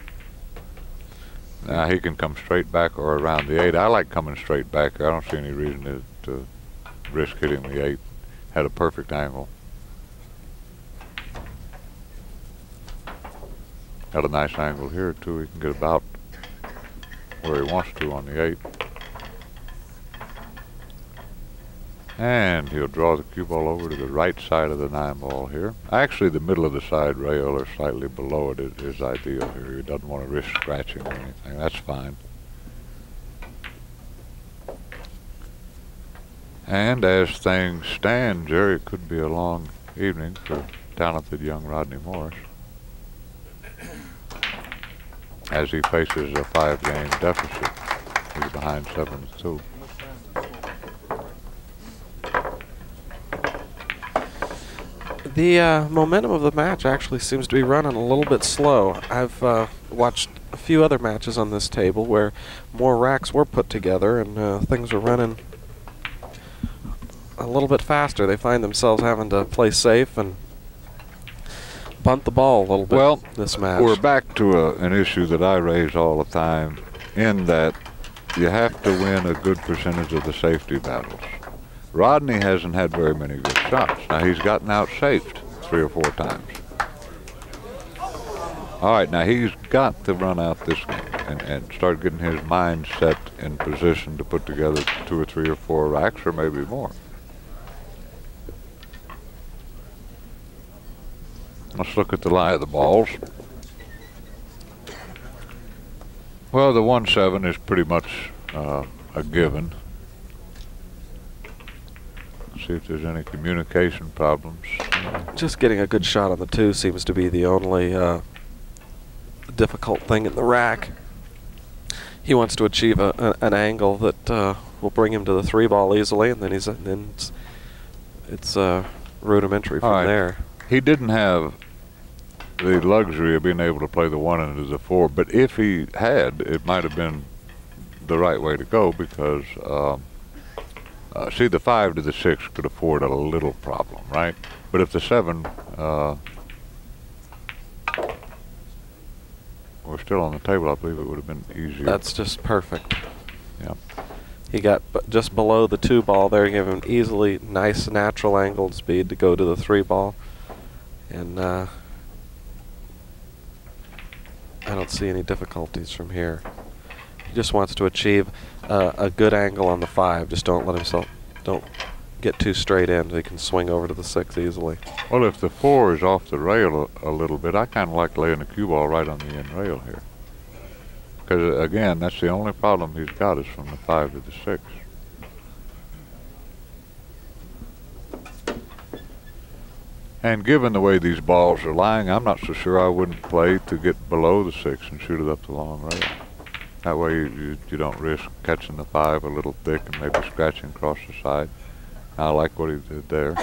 Now he can come straight back or around the eight. I like coming straight back. I don't see any reason to, to risk hitting the eight. Had a perfect angle. Got a nice angle here too. He can get about where he wants to on the eight. And he'll draw the cue ball over to the right side of the nine ball here. Actually, the middle of the side rail or slightly below it is, is ideal here. He doesn't want to risk scratching or anything. That's fine. And as things stand, Jerry, it could be a long evening for talented young Rodney Morris as he faces a five-game deficit. He's behind 7-2. The uh, momentum of the match actually seems to be running a little bit slow. I've uh, watched a few other matches on this table where more racks were put together and uh, things are running a little bit faster. They find themselves having to play safe and bunt the ball a little bit Well, this match. We're back to a, an issue that I raise all the time in that you have to win a good percentage of the safety battles. Rodney hasn't had very many good shots. Now, he's gotten out safed three or four times. All right, now he's got to run out this and, and start getting his mind set in position to put together two or three or four racks or maybe more. Let's look at the lie of the balls. Well, the one seven is pretty much uh, a given. See if there's any communication problems. Just getting a good shot on the two seems to be the only uh, difficult thing in the rack. He wants to achieve a, a, an angle that uh, will bring him to the three ball easily, and then he's then it's, it's uh, rudimentary from right. there. He didn't have the luxury of being able to play the one and into the four, but if he had, it might have been the right way to go because, um, uh, see, the five to the six could afford a little problem, right? But if the seven uh, were still on the table, I believe it would have been easier. That's just perfect. Yeah. He got b- just below the two ball there, gave him easily nice natural angled speed to go to the three ball, and uh, I don't see any difficulties from here. He just wants to achieve uh, a good angle on the five. Just don't let himself don't get too straight in. He can swing over to the six easily. Well, if the four is off the rail a, a little bit, I kind of like laying the cue ball right on the end rail here. Because, again, that's the only problem he's got is from the five to the six. And given the way these balls are lying, I'm not so sure I wouldn't play to get below the six and shoot it up the long rail. That way you, you, you don't risk catching the five a little thick and maybe scratching across the side. I like what he did there.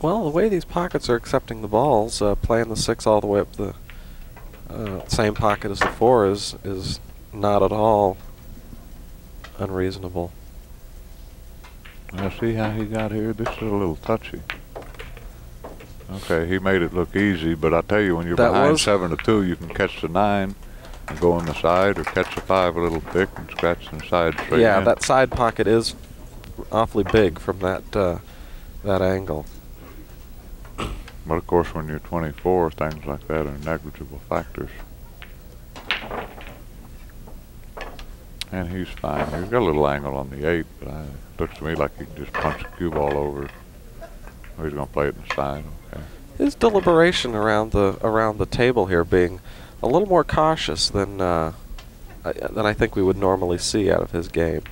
Well, the way these pockets are accepting the balls, uh, playing the six all the way up the uh, same pocket as the four is is not at all unreasonable. Now see how he got here? This is a little touchy. Okay, he made it look easy, but I tell you, when you're That behind seven to two, you can catch the nine go on the side, or catch the five a little thick and scratch the side straight yeah, in. that side pocket is awfully big from that uh, that angle. But of course, when you're 24, things like that are negligible factors. And he's fine. He's got a little angle on the eight, but I, it looks to me like he can just punch the cue ball over. He's going to play it in the side. Okay. His deliberation around the around the table here being a little more cautious than uh, than I think we would normally see out of his game.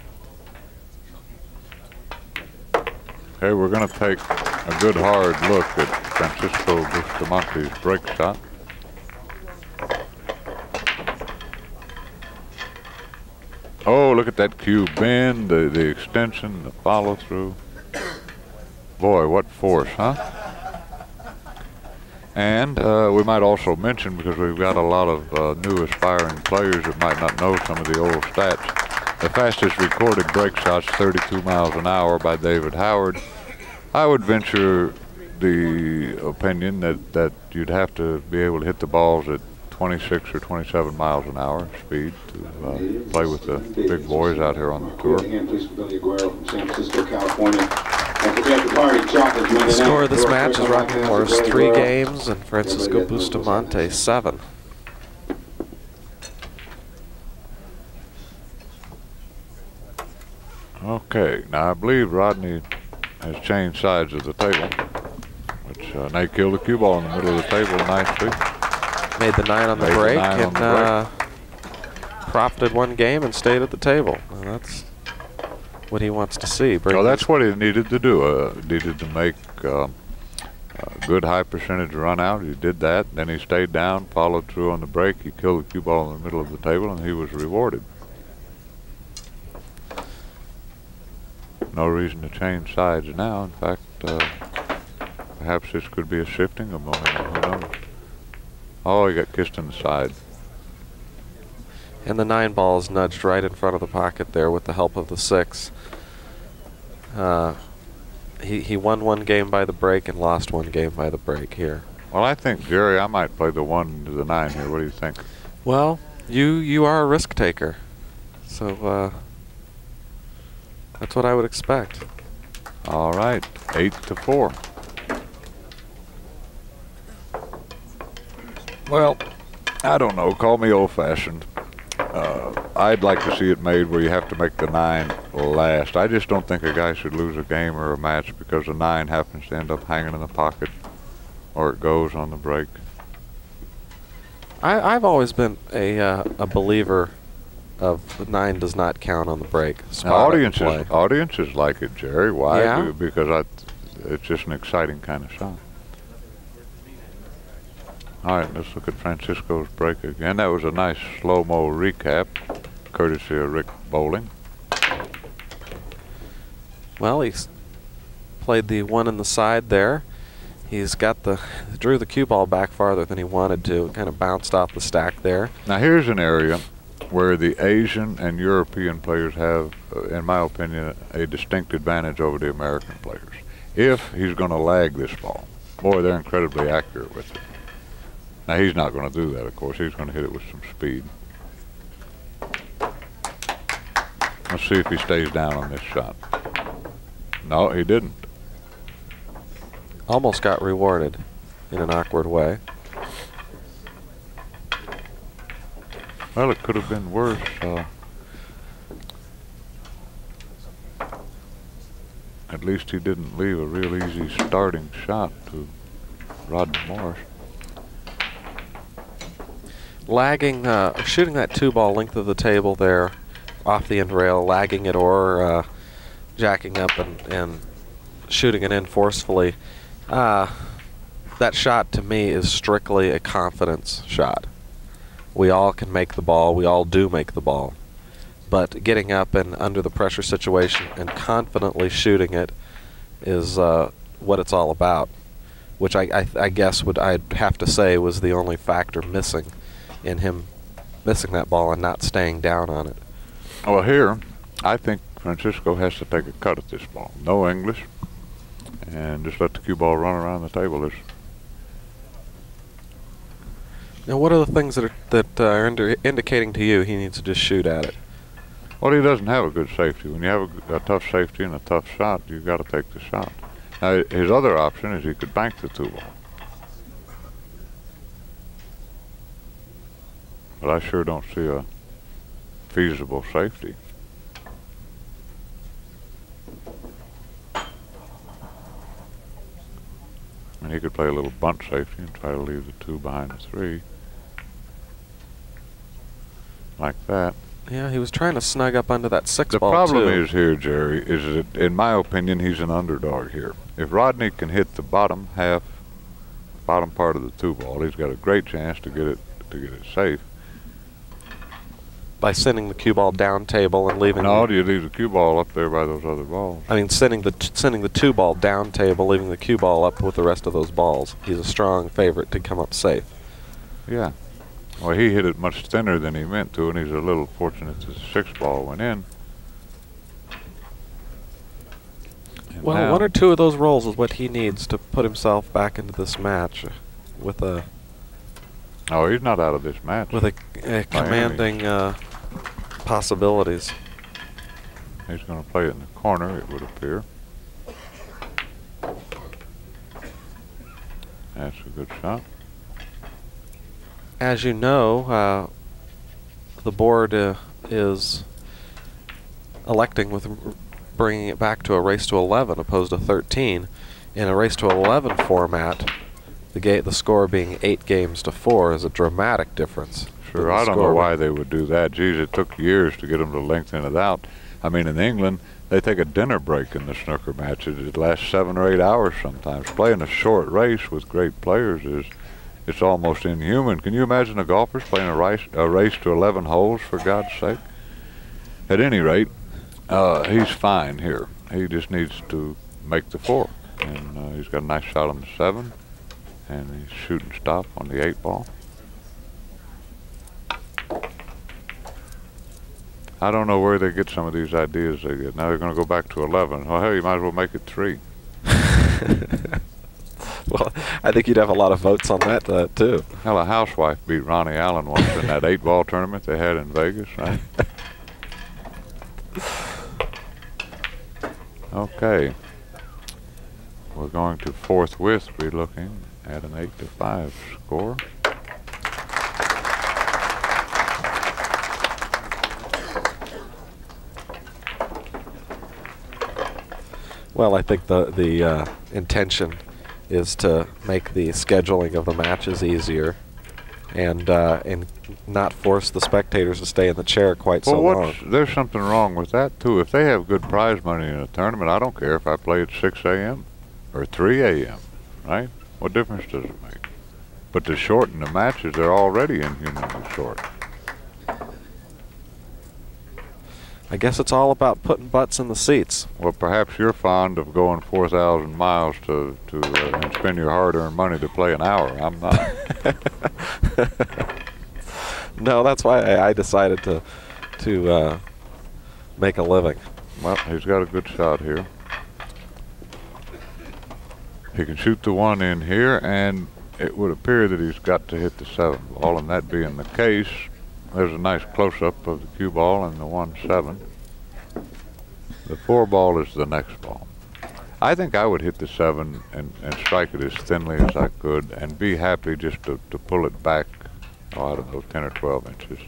Okay, we're going to take a good hard look at Francisco Bustamante's break shot. Oh, look at that cue bend, the, the extension, the follow through. Boy, what force, huh? And uh, we might also mention, because we've got a lot of uh, new aspiring players that might not know some of the old stats, the fastest recorded break shots 32 miles an hour by David Howard. I would venture the opinion that, that you'd have to be able to hit the balls at 26 or 27 miles an hour speed to uh, play with the big boys out here on the tour. Hand, please, for Billy Aguero from San Francisco, California. And for Captain Party, chocolate The score of this match is quick on Rocky Morris three games and Francisco Bustamante seven. Okay, now I believe Rodney has changed sides of the table, which uh, they killed the cue ball in the middle of the table nicely. Made the nine on the Made the break on and the uh, profited one game and stayed at the table. Well, that's what he wants to see. Well, that's what he needed to do. Uh, needed to make um, a good high percentage run out. He did that. Then he stayed down, followed through on the break. He killed the cue ball in the middle of the table, and he was rewarded. No reason to change sides now. In fact, uh, perhaps this could be a shifting of momentum. Who knows? Oh, he got kissed in the side. And the nine ball is nudged right in front of the pocket there with the help of the six. Uh, he, he won one game by the break and lost one game by the break here. Well, I think Jerry, I might play the one to the nine here. What do you think? Well, you you are a risk taker, so uh, that's what I would expect. All right, eight to four. Well, I don't know. Call me old-fashioned. Uh, I'd like to see it made where you have to make the nine last. I just don't think a guy should lose a game or a match because the nine happens to end up hanging in the pocket, or it goes on the break. I, I've always been a uh, a believer of the nine does not count on the break. Now, audiences, audiences like it, Jerry. Why? Yeah? Because I, it's just an exciting kind of shot. All right, let's look at Francisco's break again. That was a nice slow-mo recap, courtesy of Rick Bowling. Well, he's played the one in the side there. He's got the drew the cue ball back farther than he wanted to. Kind of bounced off the stack there. Now, here's an area where the Asian and European players have, uh, in my opinion, a distinct advantage over the American players. If he's going to lag this ball, boy, they're incredibly accurate with it. Now, he's not going to do that, of course. He's going to hit it with some speed. Let's see if he stays down on this shot. No, he didn't. Almost got rewarded in an awkward way. Well, it could have been worse. Uh, at least he didn't leave a real easy starting shot to Rodney Morris. Lagging, uh, shooting that two ball length of the table there off the end rail, lagging it or uh, jacking up and, and shooting it in forcefully. Uh, that shot to me is strictly a confidence shot. We all can make the ball, we all do make the ball. But getting up and under the pressure situation and confidently shooting it is uh, what it's all about. Which I, I, I guess would I'd have to say was the only factor missing in him missing that ball and not staying down on it. Well, here, I think Francisco has to take a cut at this ball. No English. And just let the cue ball run around the table. There's Now, what are the things that are, that uh, are indi- indicating to you he needs to just shoot at it? Well, he doesn't have a good safety. When you have a tough safety and a tough shot, you've got to take the shot. Now, his other option is he could bank the two ball. But I sure don't see a feasible safety. I mean, he could play a little bunt safety and try to leave the two behind the three. Like that. Yeah, he was trying to snug up under that six The ball The problem too. is here, Jerry, is that in my opinion he's an underdog here. If Rodney can hit the bottom half, bottom part of the two ball, he's got a great chance to get it to get it safe. By sending the cue ball down table and leaving. No, do you leave the cue ball up there by those other balls? I mean, sending the t- sending the two ball down table, leaving the cue ball up with the rest of those balls. He's a strong favorite to come up safe. Yeah. Well, he hit it much thinner than he meant to, and he's a little fortunate that the six ball went in. And Well, one or two of those rolls is what he needs to put himself back into this match with a oh, he's not out of this match. with a, a commanding uh, possibilities. He's going to play it in the corner, it would appear. That's a good shot. As you know, uh, the board uh, is electing with bringing it back to a race to 11 opposed to 13. In a race to 11 format, the the score being eight games to four is a dramatic difference. Sure, I don't know why they would do that. Geez, it took years to get them to lengthen it out. I mean, in England, they take a dinner break in the snooker matches. It lasts seven or eight hours sometimes. Playing a short race with great players is it's almost inhuman. Can you imagine the golfers playing a race, a race to 11 holes, for God's sake? At any rate, uh, he's fine here. He just needs to make the four. And uh, he's got a nice shot on the seven. And he's shooting stop on the eight ball. I don't know where they get some of these ideas they get. Now they're going to go back to 11. Well, hell, you might as well make it three. well, I think you'd have a lot of votes on that uh, too. Hell, a housewife beat Ronnie Allen once in that eight ball tournament they had in Vegas, right? okay. We're going to forthwith be looking at an 8 to 5 score. Well, I think the the uh, intention is to make the scheduling of the matches easier, and uh, and not force the spectators to stay in the chair quite Well, so long. there's something wrong with that, too. If they have good prize money in a tournament, I don't care if I play at 6 a.m. or 3 a.m., right? What difference does it make? But to shorten the matches, they're already inhumanly short. I guess it's all about putting butts in the seats. Well, perhaps you're fond of going 4,000 miles to, to uh, and spend your hard-earned money to play an hour. I'm not. no, that's why I, I decided to to uh, make a living. well, he's got a good shot here. He can shoot the one in here, and it would appear that he's got to hit the seven ball, and that being the case, there's a nice close-up of the cue ball and the one seven. The four ball is the next ball. I think I would hit the seven and, and strike it as thinly as I could and be happy just to, to pull it back, oh, I don't know, 10 or 12 inches.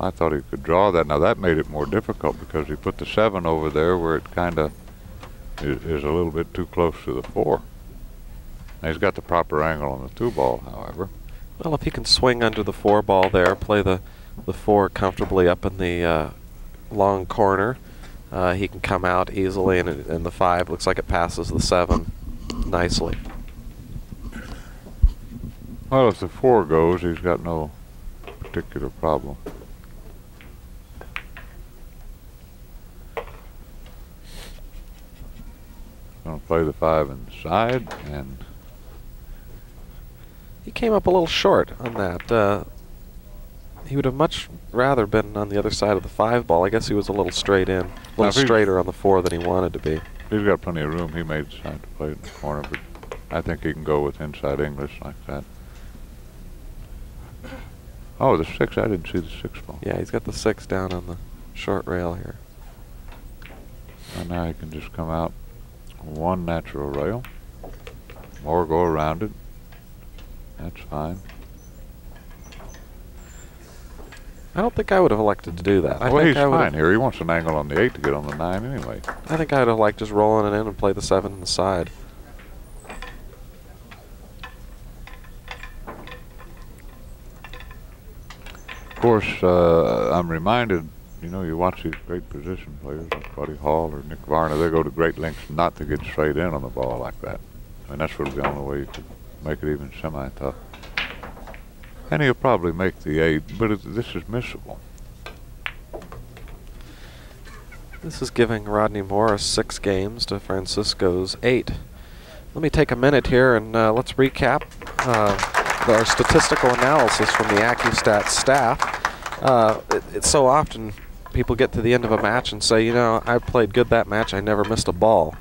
I thought he could draw that. Now that made it more difficult because he put the seven over there where it kind of is, is a little bit too close to the four. Now he's got the proper angle on the two ball, however. Well, if he can swing under the four ball there, play the the four comfortably up in the uh, long corner, uh, he can come out easily, and, and the five looks like it passes the seven nicely. Well, if the four goes, he's got no particular problem. Gonna play the five inside, and He came up a little short on that. Uh, he would have much rather been on the other side of the five ball. I guess he was a little straight in, a little straighter on the four than he wanted to be. He's got plenty of room. He may decide to play in the corner, but I think he can go with inside English like that. Oh, the six. I didn't see the six ball. Yeah, he's got the six down on the short rail here. And now he can just come out one natural rail or go around it. That's fine. I don't think I would have elected to do that. I well, think he's I fine here. He wants an angle on the eight to get on the nine anyway. I think I'd have liked just rolling it in and play the seven on the side. Of course, uh, I'm reminded, you know, you watch these great position players like Buddy Hall or Nick Varner, they go to great lengths not to get straight in on the ball like that. I mean, that's really the only way you could make it even semi-tough. And he'll probably make the eight, but it, this is missable. This is giving Rodney Morris six games to Francisco's eight. Let me take a minute here and uh, let's recap uh, our statistical analysis from the AccuStats staff. Uh, it, it's so often people get to the end of a match and say, you know, I played good that match, I never missed a ball.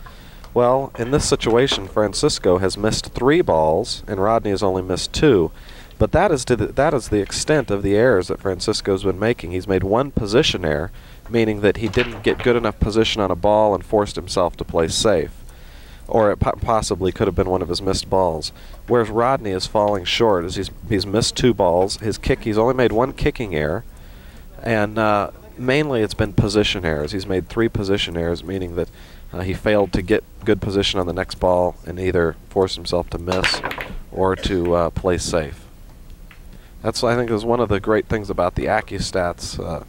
Well, in this situation, Francisco has missed three balls and Rodney has only missed two. But that is, the, that is the extent of the errors that Francisco's been making. He's made one position error, meaning that he didn't get good enough position on a ball and forced himself to play safe. Or it po possibly could have been one of his missed balls. Whereas Rodney is falling short as he's, he's missed two balls. His kick, he's only made one kicking error. And uh, mainly it's been position errors. He's made three position errors, meaning that uh, he failed to get good position on the next ball and either forced himself to miss or to uh, play safe. That's I think is one of the great things about the AccuStats uh,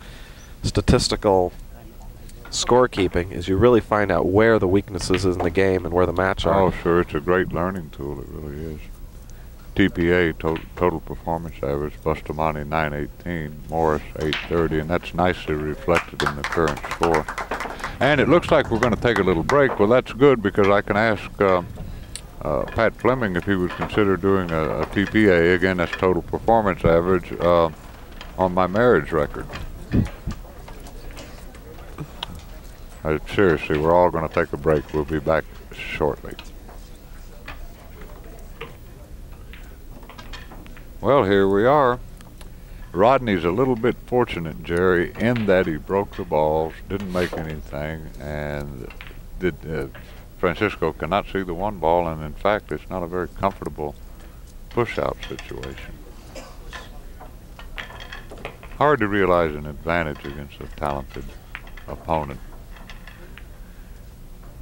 statistical scorekeeping is you really find out where the weaknesses is in the game and where the match are. Oh, sure, it's a great learning tool. It really is. TPA, to total performance average, Bustamante 918, Morris 830, and that's nicely reflected in the current score. And it looks like we're going to take a little break. Well, that's good because I can ask. Uh, uh, Pat Fleming if he would consider doing a, a TPA. Again, that's total performance average uh, on my marriage record. Uh, seriously, we're all going to take a break. We'll be back shortly. Well, here we are. Rodney's a little bit fortunate, Jerry, in that he broke the balls, didn't make anything, and did uh, Francisco cannot see the one ball, and in fact, it's not a very comfortable push-out situation. Hard to realize an advantage against a talented opponent.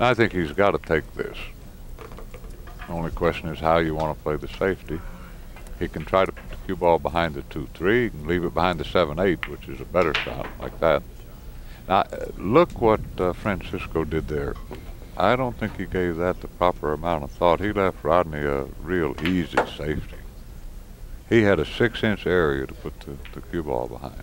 I think he's got to take this. The only question is how you want to play the safety. He can try to put the cue ball behind the 2-3. He can leave it behind the 7-8, which is a better shot, like that. Now, look what uh, Francisco did there. I don't think he gave that the proper amount of thought. He left Rodney a real easy safety. He had a six-inch area to put the, the cue ball behind.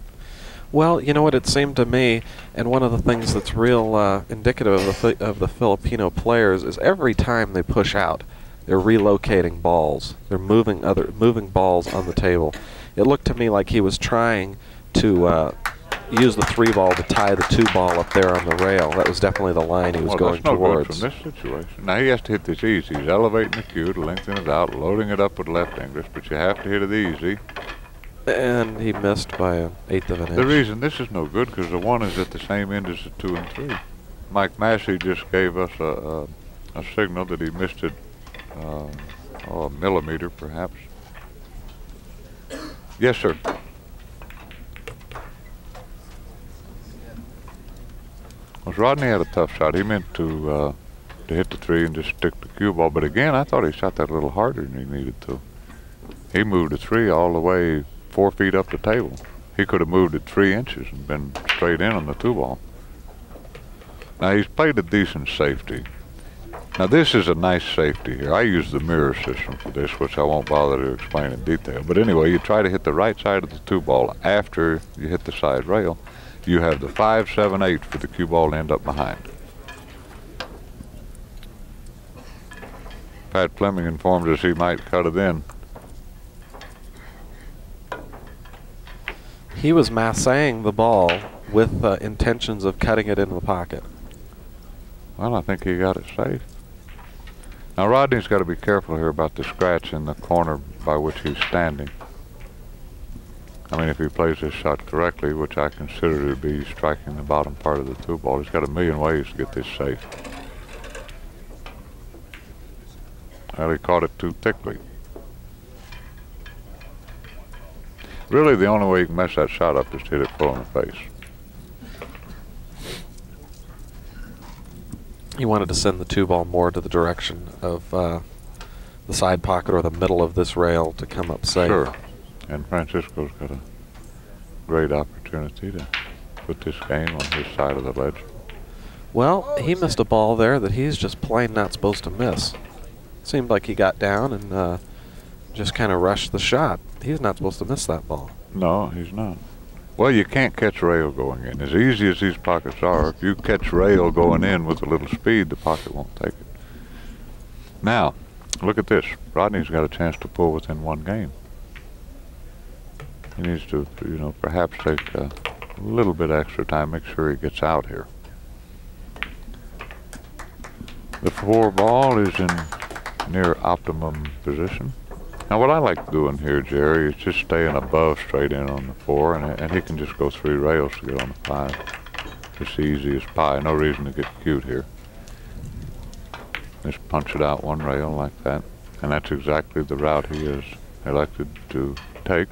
Well, you know what it seemed to me, and one of the things that's real uh, indicative of the, of the Filipino players is every time they push out, they're relocating balls. They're moving other moving balls on the table. It looked to me like he was trying to uh, use the three ball to tie the two ball up there on the rail. That was definitely the line he was well, going that's no towards. Good from this situation. Now he has to hit this easy. He's elevating the cue to lengthen it out, loading it up with left English, but you have to hit it easy. And he missed by an eighth of an inch. The reason this is no good because the one is at the same end as the two and three. Mike Massey just gave us a, a, a signal that he missed it uh, oh, a millimeter perhaps. Yes, sir. Well, Rodney had a tough shot. He meant to uh, to hit the tree and just stick the cue ball. But again, I thought he shot that a little harder than he needed to. He moved the tree all the way four feet up the table. He could have moved it three inches and been straight in on the two ball. Now he's played a decent safety. Now this is a nice safety here. I use the mirror system for this, which I won't bother to explain in detail. But anyway, you try to hit the right side of the two ball after you hit the side rail. You have the five, seven, eight for the cue ball to end up behind. Pat Fleming informed us he might cut it in. He was massaging the ball with uh, intentions of cutting it into the pocket. Well, I think he got it safe. Now Rodney's got to be careful here about the scratch in the corner by which he's standing. I mean, if he plays this shot correctly, which I consider to be striking the bottom part of the two ball, he's got a million ways to get this safe. Well, he caught it too thickly. Really, the only way you can mess that shot up is to hit it full in the face. He wanted to send the two ball more to the direction of uh, the side pocket or the middle of this rail to come up safe. Sure. And Francisco's got a great opportunity to put this game on his side of the ledge. Well, he missed a ball there that he's just plain not supposed to miss. Seemed like he got down and uh, just kind of rushed the shot. He's not supposed to miss that ball. No, he's not. Well, you can't catch rail going in. As easy as these pockets are, if you catch rail going in with a little speed, the pocket won't take it. Now, look at this. Rodney's got a chance to pull within one game. He needs to, you know, perhaps take a little bit extra time, make sure he gets out here. The four ball is in near optimum position. Now what I like doing here, Jerry, is just staying above straight in on the four, and, and he can just go three rails to get on the five. It's easy as pie. No reason to get cute here. Just punch it out one rail like that. And that's exactly the route he is elected to take.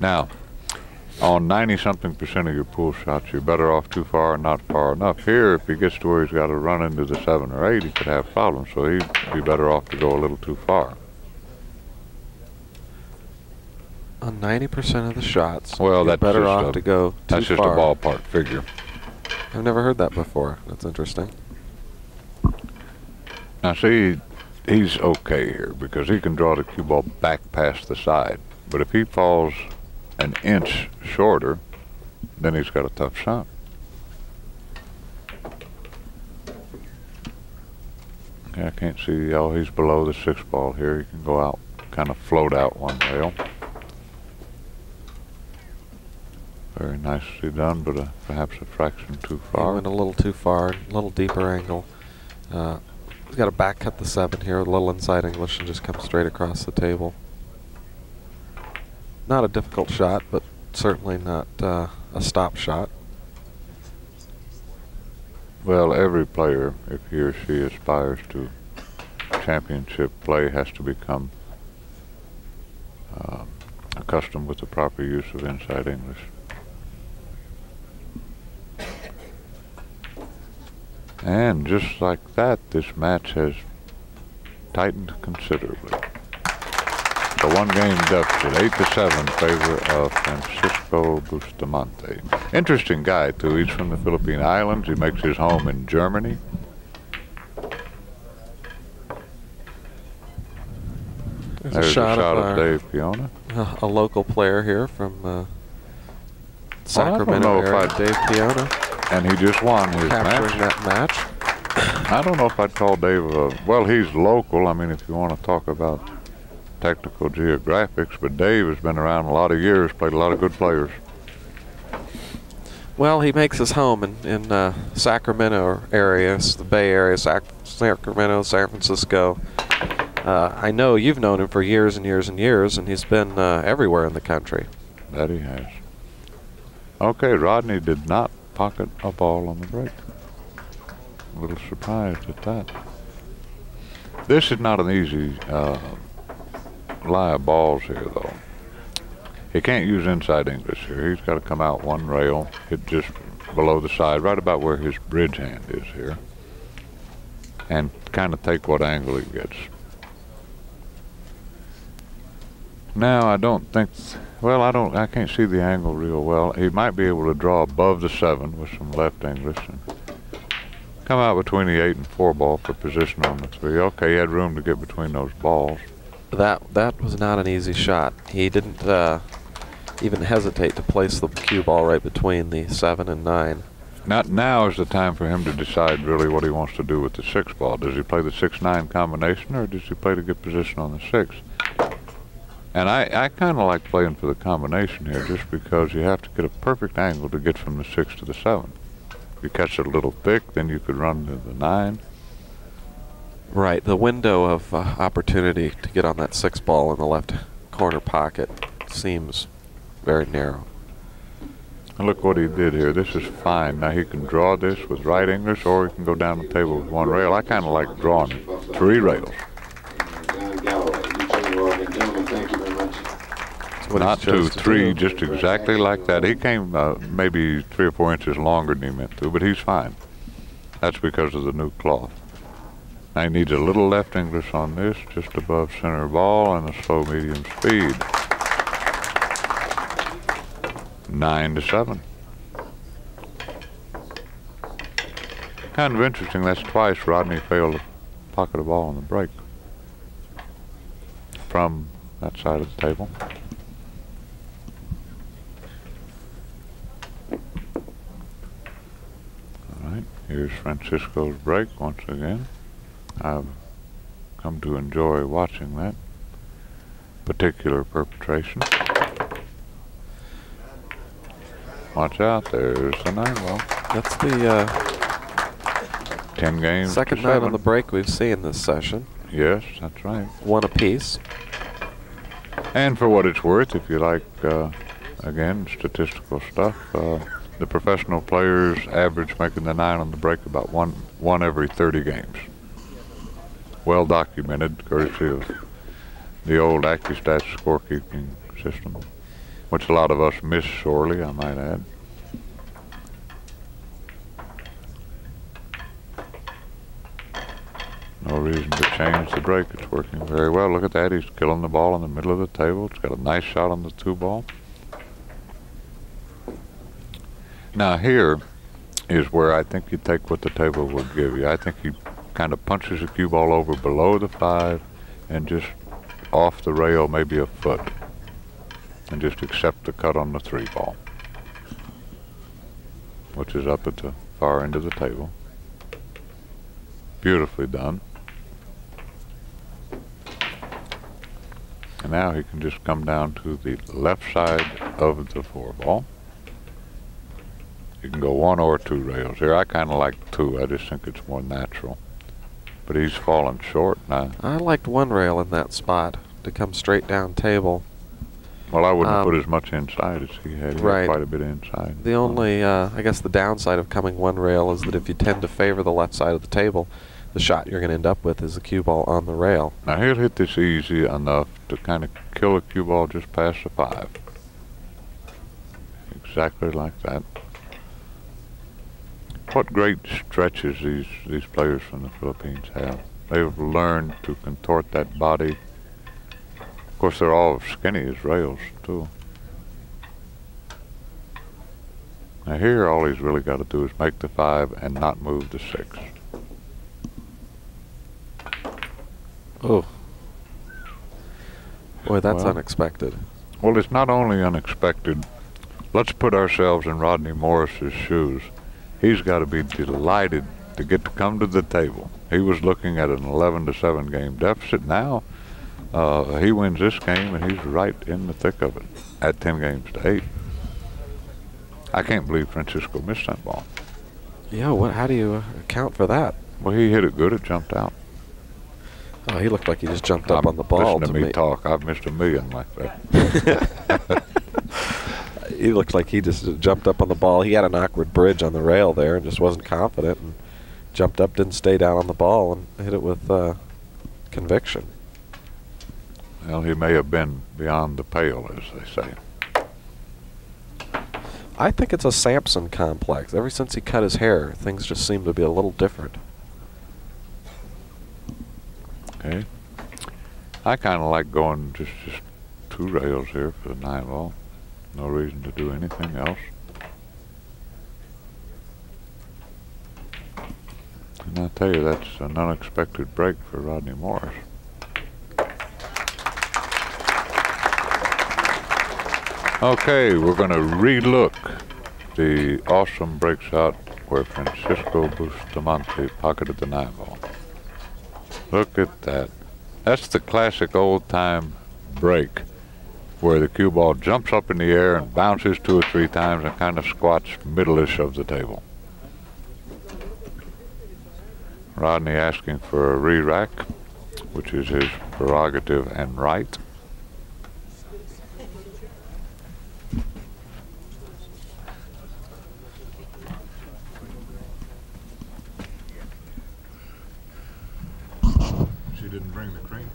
Now, on 90 something percent of your pool shots, you're better off too far and not far enough. Here, if he gets to where he's got to run into the seven or eight, he could have problems. So he'd be better off to go a little too far. On 90% of the shots, Well, you're that's better just off a- to go too That's just far. a ballpark figure. I've never heard that before. That's interesting. Now see, he's okay here because he can draw the cue ball back past the side. But if he falls an inch shorter, then he's got a tough shot. Okay, I can't see, oh, he's below the six ball here. He can go out, kind of float out one rail. Very nicely done, but uh, perhaps a fraction too He far. went a little too far, a little deeper angle. Uh, he's got to back cut the seven here, a little inside English, and just come straight across the table. Not a difficult shot, but certainly not uh, a stop shot. Well, every player, if he or she aspires to championship play, has to become um, accustomed with the proper use of inside English. And just like that, this match has tightened considerably. The one game deficit, 8 to 7, favor of Francisco Bustamante. Interesting guy, too. He's from the Philippine Islands. He makes his home in Germany. There's, There's a shot, of, of, our, Dave Piona. uh, a local player here from uh, Well, I don't Sacramento know if area, Dave Piona, And he just won his capturing match. that match. I don't know if I'd call Dave a, well, he's local. I mean, if you want to talk about technical geographics, but Dave has been around a lot of years, played a lot of good players. Well, he makes his home in, in uh, Sacramento area, it's the Bay Area, Sac- Sacramento, San Francisco. Uh, I know you've known him for years and years and years, and he's been uh, everywhere in the country. That he has. Okay, Rodney did not pocket a ball on the break. A little surprised at that. This is not an easy uh, lie of balls here, though. He can't use inside English here. He's got to come out one rail, hit just below the side, right about where his bridge hand is here, and kind of take what angle he gets. Now I don't think. Well, I don't. I can't see the angle real well. He might be able to draw above the seven with some left English and come out between the eight and four ball for position on the three. Okay, he had room to get between those balls. That that was not an easy shot. He didn't uh, even hesitate to place the cue ball right between the seven and nine. Not now is the time for him to decide really what he wants to do with the six ball. Does he play the six nine combination or does he play to get position on the six? And I, I kind of like playing for the combination here just because you have to get a perfect angle to get from the 6 to the 7. If you catch it a little thick, then you could run to the 9. Right, the window of uh, opportunity to get on that six ball in the left corner pocket seems very narrow. And look what he did here. This is fine. Now he can draw this with right English or he can go down the table with one rail. I kind of like drawing three rails. John Galloway, Eugene Oregon. Gentlemen, thank you very much. What he Not two, three, do. just exactly like that. He came uh, maybe three or four inches longer than he meant to, but he's fine. That's because of the new cloth. He needs a little left English on this, just above center ball, and a slow medium speed. Nine to seven. Kind of interesting. That's twice Rodney failed to pocket a ball on the break from that side of the table. All right, here's Francisco's break once again. I've come to enjoy watching that particular perpetration. Watch out, there's the nine ball. That's the uh, Ten games. second nine on the break we've seen this session. Yes, that's right. One apiece. And for what it's worth, if you like, uh, again, statistical stuff, uh, the professional players average making the nine on the break about one one every 30 games. Well documented, courtesy of the old AccuStats scorekeeping system, which a lot of us miss sorely, I might add. No reason to change the break. It's working very well. Look at that. He's killing the ball in the middle of the table. It's got a nice shot on the two ball. Now here is where I think you take what the table will give you. I think he kind of punches the cue ball over below the five and just off the rail maybe a foot and just accept the cut on the three ball which is up at the far end of the table. Beautifully done. And now he can just come down to the left side of the four ball. You can go one or two rails here. I kind of like two. I just think it's more natural. But he's fallen short. now. I, liked one rail in that spot to come straight down table. well, I wouldn't Um, put as much inside as he had. He had right. quite a bit inside. The only, uh, I guess, the downside of coming one rail is that if you tend to favor the left side of the table, the shot you're going to end up with is the cue ball on the rail. Now he'll hit this easy enough to kind of kill a cue ball just past the five. Exactly like that. What great stretches these, these players from the Philippines have. They've learned to contort that body. Of course, they're all skinny as rails, too. Now here, all he's really got to do is make the five and not move the six. Oh. Boy, that's Well. unexpected. Well, it's not only unexpected. Let's put ourselves in Rodney Morris's shoes. He's got to be delighted to get to come to the table. He was looking at an 11 to 7 game deficit. Now uh, he wins this game, and he's right in the thick of it at 10 games to 8. I can't believe Francisco missed that ball. Yeah, what? How do you account for that? Well, he hit it good. It jumped out. Oh, he looked like he just jumped up I'm on the ball. Listen to, me me. talk. I've missed a million like that. he looked like he just jumped up on the ball. He had an awkward bridge on the rail there and just wasn't confident and jumped up, didn't stay down on the ball and hit it with uh, conviction. well, he may have been beyond the pale, as they say. I think it's a Samson complex. Ever since he cut his hair, things just seem to be a little different. Okay. I kind of like going just, just two rails here for the nine ball. No reason to do anything else. And I tell you, that's an unexpected break for Rodney Morris. Okay, we're going to relook the awesome break shot where Francisco Bustamante pocketed the nine ball. Look at that. That's the classic old time break. Where the cue ball jumps up in the air and bounces two or three times and kind of squats middle-ish of the table. Rodney asking for a re-rack, which is his prerogative and right. She didn't bring the cream.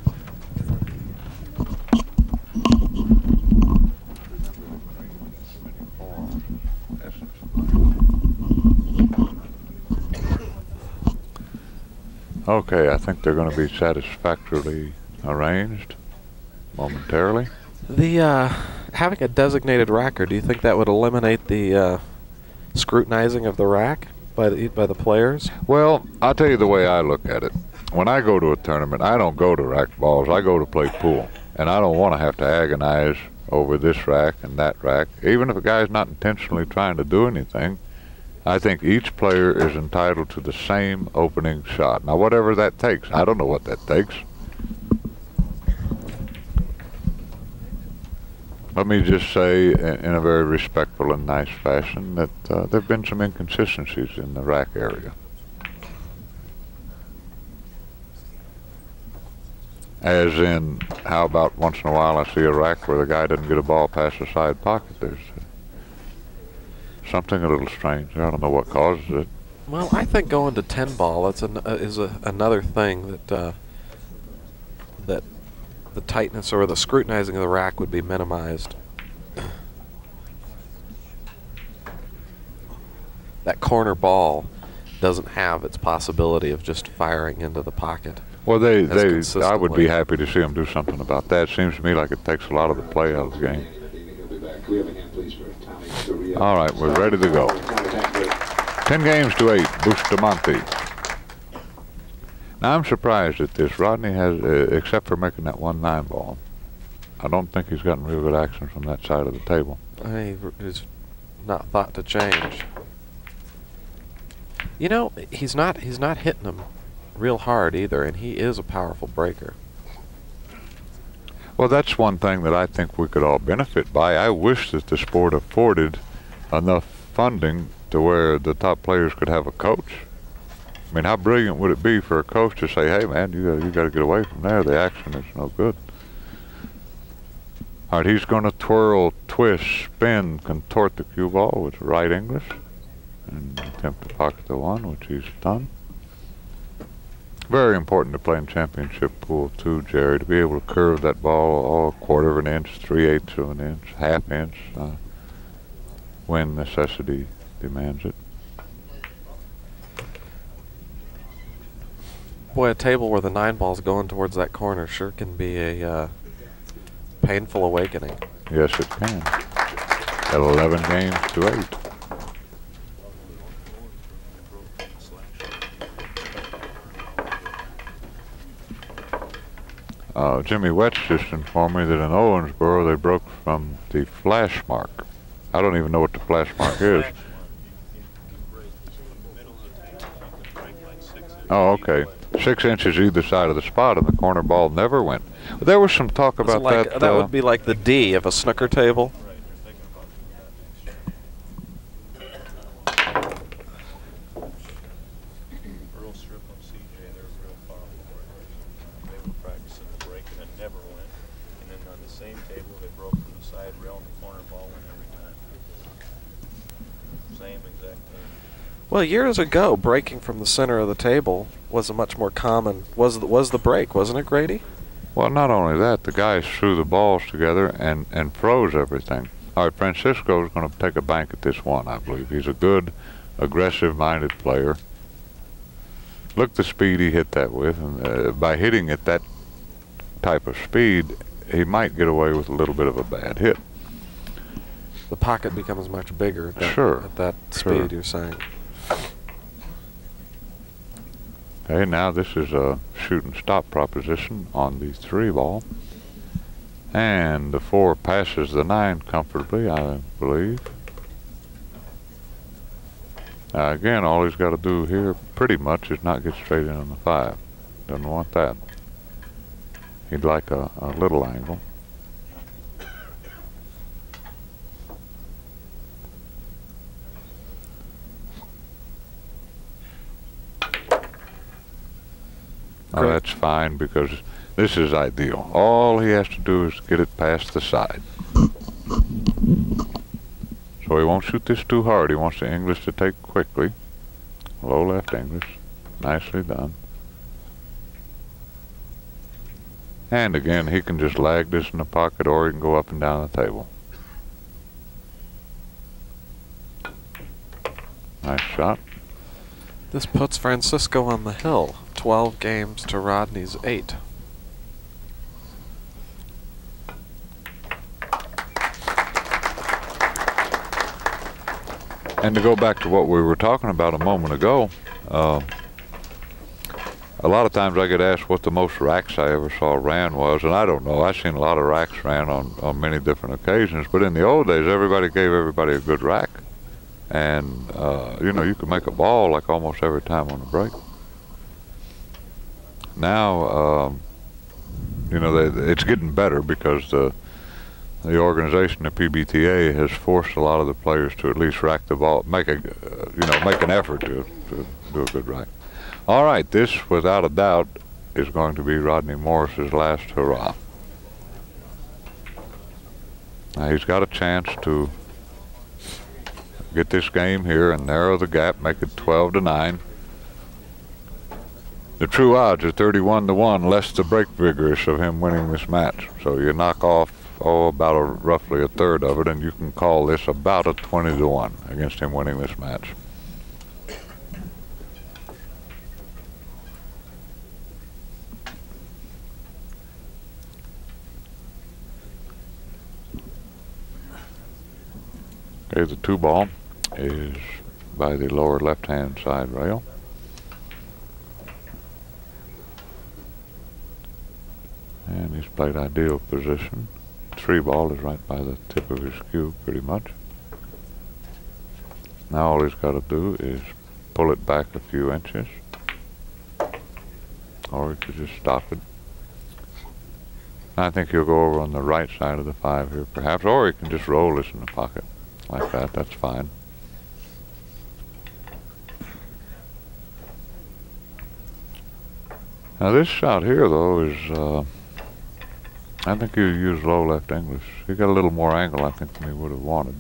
Okay, I think they're going to be satisfactorily arranged momentarily. The uh, having a designated racker, do you think that would eliminate the uh, scrutinizing of the rack by the by the players? Well, I'll tell you the way I look at it. When I go to a tournament, I don't go to rack balls. I go to play pool, and I don't want to have to agonize over this rack and that rack. Even if a guy's not intentionally trying to do anything, I think each player is entitled to the same opening shot. Now, whatever that takes, I don't know what that takes. Let me just say, in, a very respectful and nice fashion, that uh, there have been some inconsistencies in the rack area. As in, how about once in a while I see a rack where the guy doesn't get a ball past the side pocket? There's something a little strange. I don't know what causes it. Well, I think going to ten ball that's an, uh, is a, another thing that uh, that the tightness or the scrutinizing of the rack would be minimized. that corner ball doesn't have its possibility of just firing into the pocket. Well, they, they I would be happy to see them do something about that. Seems to me like it takes a lot of the play out of the game. All right, we're ready to go. Ten games to eight, Bustamante. Now I'm surprised at this. Rodney has, uh, except for making that one nine ball, I don't think he's gotten real good action from that side of the table. I is not thought to change. You know, he's not he's not hitting them real hard either, and he is a powerful breaker. Well, that's one thing that I think we could all benefit by. I wish that the sport afforded enough funding to where the top players could have a coach. I mean, how brilliant would it be for a coach to say, "Hey, man, you got you got to get away from there. The action is no good." All right, he's going to twirl, twist, spin, contort the cue ball with right English, and attempt to pocket the one, which he's done. Very important to play in championship pool too, Jerry, to be able to curve that ball all a quarter of an inch, three eighths of an inch, half inch, uh, when necessity demands it. Boy, a table where the nine ball's going towards that corner sure can be a uh, painful awakening. Yes, it can. At 11 games to 8. Uh, Jimmy Wetz just informed me that in Owensboro they broke from the flash mark. I don't even know what the flash mark is. Oh, okay. Six inches either side of the spot, and the corner ball never went. There was some talk about like, that. that uh, would be like the D of a snooker table. Earl Strickland CJ, they're real powerful breakers. They were practicing the break and it never went. And then on the same table, they broke from the side rail and the corner ball went every time. Same exact thing. Well, years ago, breaking from the center of the table was a much more common was the, was the break, wasn't it, Grady? Well, not only that, the guys threw the balls together and, and froze everything. All right, Francisco's going to take a bank at this one, I believe. He's a good, aggressive-minded player. Look the speed he hit that with, and uh, by hitting at that type of speed, he might get away with a little bit of a bad hit. The pocket becomes much bigger at that, Sure, at that sure. speed. You're saying. Okay, now this is a shoot and stop proposition on the three ball. And the four passes the nine comfortably, I believe. Uh, again, all he's got to do here pretty much is not get straight in on the five. Doesn't want that. He'd like a, a little angle. Oh, that's fine because this is ideal. All he has to do is get it past the side. So he won't shoot this too hard. He wants the English to take quickly. Low left English. Nicely done. And again, he can just lag this in the pocket or he can go up and down the table. Nice shot. This puts Francisco on the hill. 12 games to Rodney's 8. And to go back to what we were talking about a moment ago, uh, a lot of times I get asked what the most racks I ever saw ran was, and I don't know. I've seen a lot of racks ran on, on many different occasions, but in the old days, everybody gave everybody a good rack. And, uh, you know, you could make a ball like almost every time on the break. Now, um, you know, they, it's getting better because the the organization, the PBTA, has forced a lot of the players to at least rack the ball, make a, uh, you know, make an effort to, to do a good rack. All right, this, without a doubt, is going to be Rodney Morris's last hurrah. Now he's got a chance to get this game here and narrow the gap, make it 12 to 9. The true odds are 31 to 1, less the break vigorish of him winning this match. So you knock off oh about a, roughly a third of it, and you can call this about a 20 to 1 against him winning this match. Okay, the two ball is by the lower left-hand side rail. And he's played ideal position. Three ball is right by the tip of his cue, pretty much. Now all he's got to do is pull it back a few inches. Or he could just stop it. I think he'll go over on the right side of the five here, perhaps. Or he can just roll this in the pocket like that. That's fine. Now this shot here, though, is... Uh, I think he used low left English. He got a little more angle, I think, than he would have wanted.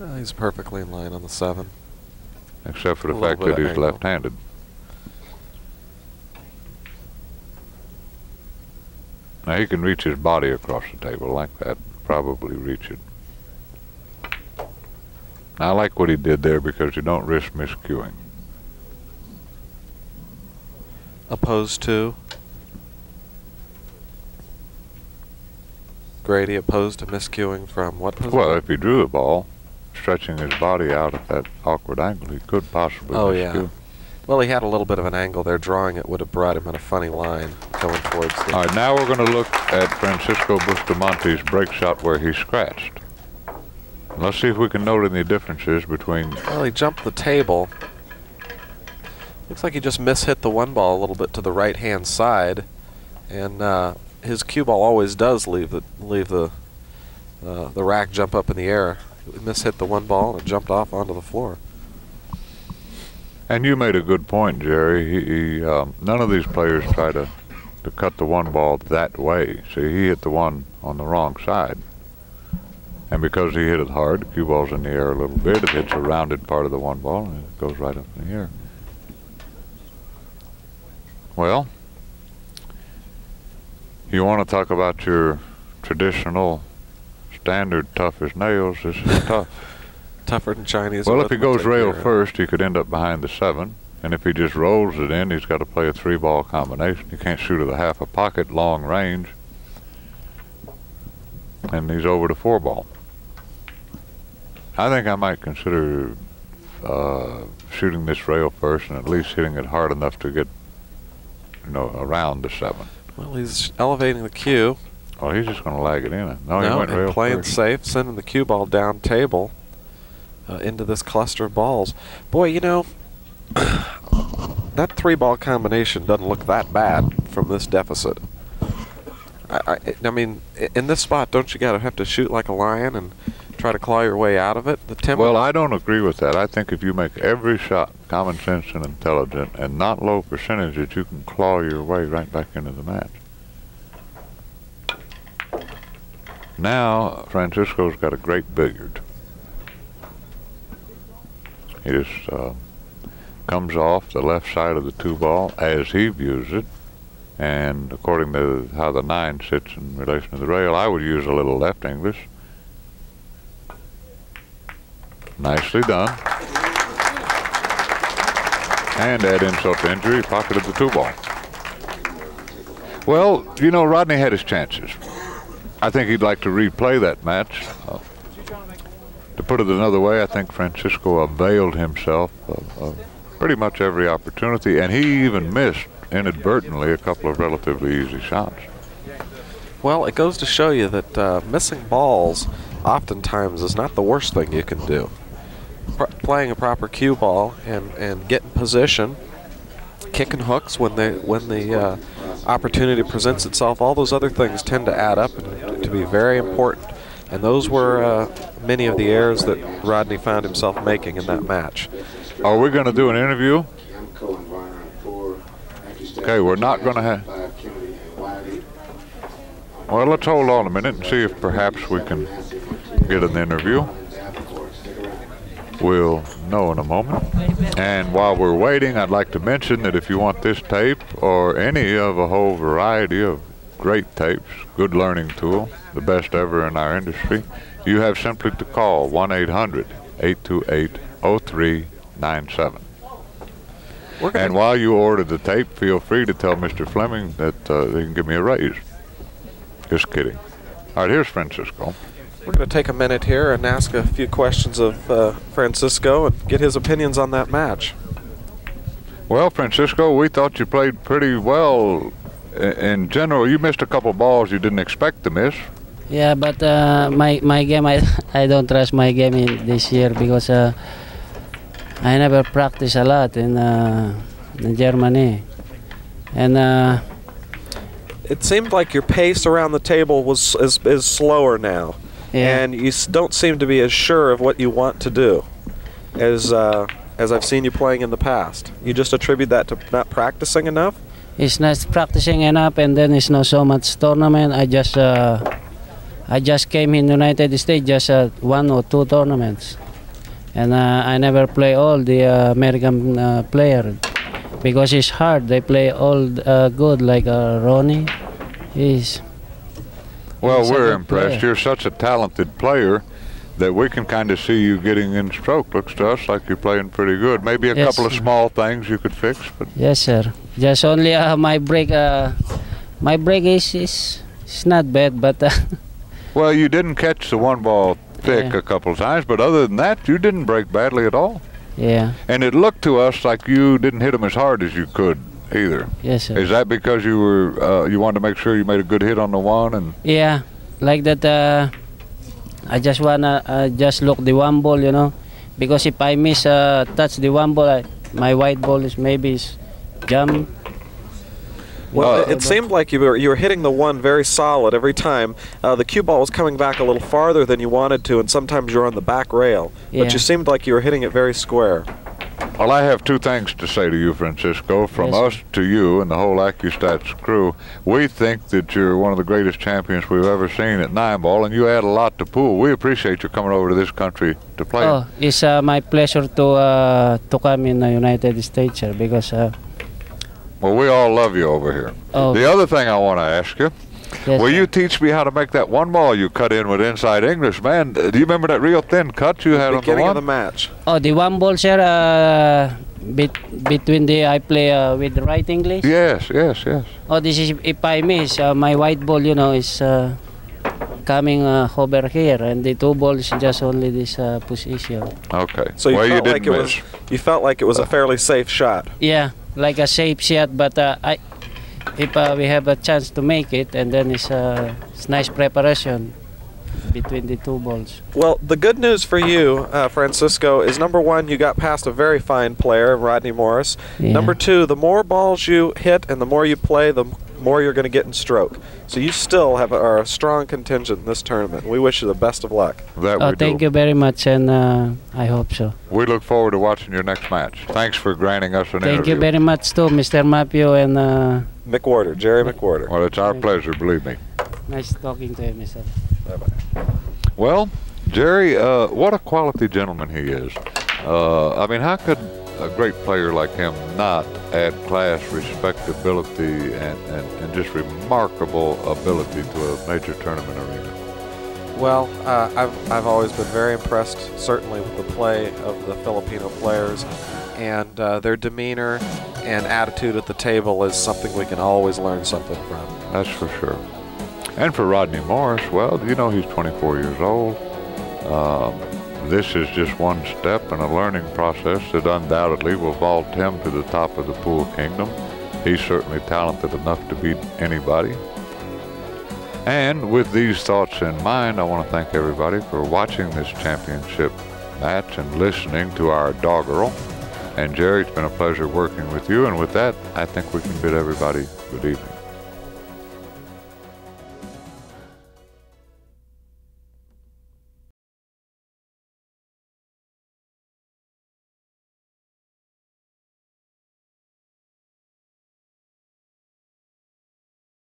Uh, he's perfectly in line on the 7. Except for the fact that he's left-handed. Now he can reach his body across the table like that. Probably reach it. I like what he did there because you don't risk miscuing. Opposed to? Grady opposed to miscuing from what position? Well, if he drew the ball, stretching his body out at that awkward angle, he could possibly Oh, yeah. Well, he had a little bit of an angle there. Drawing it would have brought him in a funny line going towards the. All right, now we're going to look at Francisco Bustamante's break shot where he scratched. Let's see if we can note any differences between. Well, he jumped the table. Looks like he just mishit the one ball a little bit to the right hand side, and uh, his cue ball always does leave the leave the uh, the rack jump up in the air. He mishit the one ball and jumped off onto the floor. And you made a good point, Jerry. He, he um, none of these players try to to cut the one ball that way. See, he hit the one on the wrong side, and because he hit it hard, the cue ball's in the air a little bit. It hits a rounded part of the one ball, and it goes right up in the air. Well, you want to talk about your traditional standard tough as nails? This is tough. Tougher than Chinese. Well, if he goes rail here. first, he could end up behind the seven. And if he just rolls it in, he's got to play a three-ball combination. You can't shoot at a half a pocket, long range. And he's over to four ball. I think I might consider uh, shooting this rail first and at least hitting it hard enough to get, you know, around the seven. Well, he's elevating the cue. Oh, he's just going to lag it in. No, he No, went and playing first. safe, sending the cue ball down table uh, into this cluster of balls. Boy, you know, that three ball combination doesn't look that bad from this deficit. I, I, I mean, in this spot, don't you gotta have to shoot like a lion and try to claw your way out of it. The tempo. Well, I don't agree with that. I think if you make every shot common sense and intelligent and not low percentages, you can claw your way right back into the match. Now, Francisco's got a great billiard. He just uh, comes off the left side of the two ball as he views it. And according to how the nine sits in relation to the rail, I would use a little left English. Nicely done. And add insult to injury, pocketed the two ball. Well, you know, Rodney had his chances. I think he'd like to replay that match. Uh, to put it another way, I think Francisco availed himself of, of pretty much every opportunity, and he even missed inadvertently a couple of relatively easy shots. Well, it goes to show you that uh, missing balls oftentimes is not the worst thing you can do. Playing a proper cue ball and, and getting position, kicking hooks when the when the uh, opportunity presents itself, all those other things tend to add up and to be very important. And those were uh, many of the errors that Rodney found himself making in that match. Are we going to do an interview? Okay, we're not going to have. Well, let's hold on a minute and see if perhaps we can get an interview. We'll know in a moment. And while we're waiting, I'd like to mention that if you want this tape or any of a whole variety of great tapes, good learning tool, the best ever in our industry, you have simply to call 1 800 828 0397. And while you order the tape, feel free to tell Mr. Fleming that uh, they can give me a raise. Just kidding. All right, here's Francisco. We're going to take a minute here and ask a few questions of uh, Francisco and get his opinions on that match. Well, Francisco, we thought you played pretty well. In general, you missed a couple balls you didn't expect to miss. Yeah, but uh, my my game, I I don't trust my game in this year because uh, I never practice a lot in uh, in Germany, and uh, it seemed like your pace around the table was is, is slower now, Yeah. and you don't seem to be as sure of what you want to do, as uh, as I've seen you playing in the past. You just attribute that to not practicing enough. it's not practicing enough, and then it's not so much tournament. I just uh, I just came in United States just uh, one or two tournaments, and uh, I never play all the uh, American uh, player because it's hard. They play all uh, good like uh, Ronnie. He's Well, we're impressed. player. You're such a talented player that we can kind of see you getting in stroke. Looks to us like you're playing pretty good. Maybe a Yes, couple of small things you could fix, but Yes, sir. Just only uh, my break. Uh, my break is is, is not bad, but uh, well, you didn't catch the one ball thick Yeah. a couple of times, but other than that, you didn't break badly at all. yeah, And it looked to us like you didn't hit them as hard as you could either. yes, sir. Is that because you were uh, you wanted to make sure you made a good hit on the one and Yeah, like that. Uh, I just wanna uh, just look the one ball, you know, because if I miss uh, touch the one ball, I, my white ball is maybe is jump. Well, Uh, it seemed like you were you were hitting the one very solid every time. Uh, the cue ball was coming back a little farther than you wanted to, and sometimes you're on the back rail. Yeah. But you seemed like you were hitting it very square. Well, I have two things to say to you, Francisco. From Yes, us to you and the whole AccuStats crew, we think that you're one of the greatest champions we've ever seen at nine ball, and you add a lot to pool. We appreciate you coming over to this country to play. Oh, it's uh, my pleasure to uh, to come in the United States, sir, because uh, Well, we all love you over here. oh, The other thing I want to ask you, yes, will sir. you teach me how to make that one ball you cut in with inside English? Man, do you remember that real thin cut you had on the one? of the match. Oh, the one ball, sir. Uh, bet- between the I play uh, with the right English. Yes, yes, yes. Oh, this is if I miss uh, my white ball, you know, is uh, coming uh, over here, and the two balls just only this uh, position. Okay. So you well, you felt didn't like it miss. was you felt like it was a fairly safe shot. Yeah, like a safe shot, but uh, I, if uh, we have a chance to make it, and then it's uh, it's nice preparation between the two balls. Well, the good news for you, uh, Francisco, is number one, you got past a very fine player, Rodney Morris. Yeah. Number two, the more balls you hit and the more you play, the more you're going to get in stroke. So you still have a, are a strong contingent in this tournament. We wish you the best of luck. That Oh, we thank do. you very much, and uh, I hope so. We look forward to watching your next match. Thanks for granting us an Thank interview. Thank you very much too, Mr. Mapio, and uh, McWorter, Jerry McWorter. Well, it's our pleasure, believe me. nice talking to you, Mr. Well, Jerry, uh, what a quality gentleman he is. Uh, I mean, how could a great player like him not add class, respectability, and, and, and just remarkable ability to a major tournament arena? Well, uh, I've, I've always been very impressed, certainly with the play of the Filipino players, and uh, their demeanor and attitude at the table is something we can always learn something from. That's for sure. And for Rodney Morris, well, you know, he's 24 years old. Um, this is just one step in a learning process that undoubtedly will vault him to the top of the pool kingdom. He's certainly talented enough to beat anybody. And with these thoughts in mind, I want to thank everybody for watching this championship match and listening to our doggerel. And Jerry, it's been a pleasure working with you. And with that, I think we can bid everybody good evening.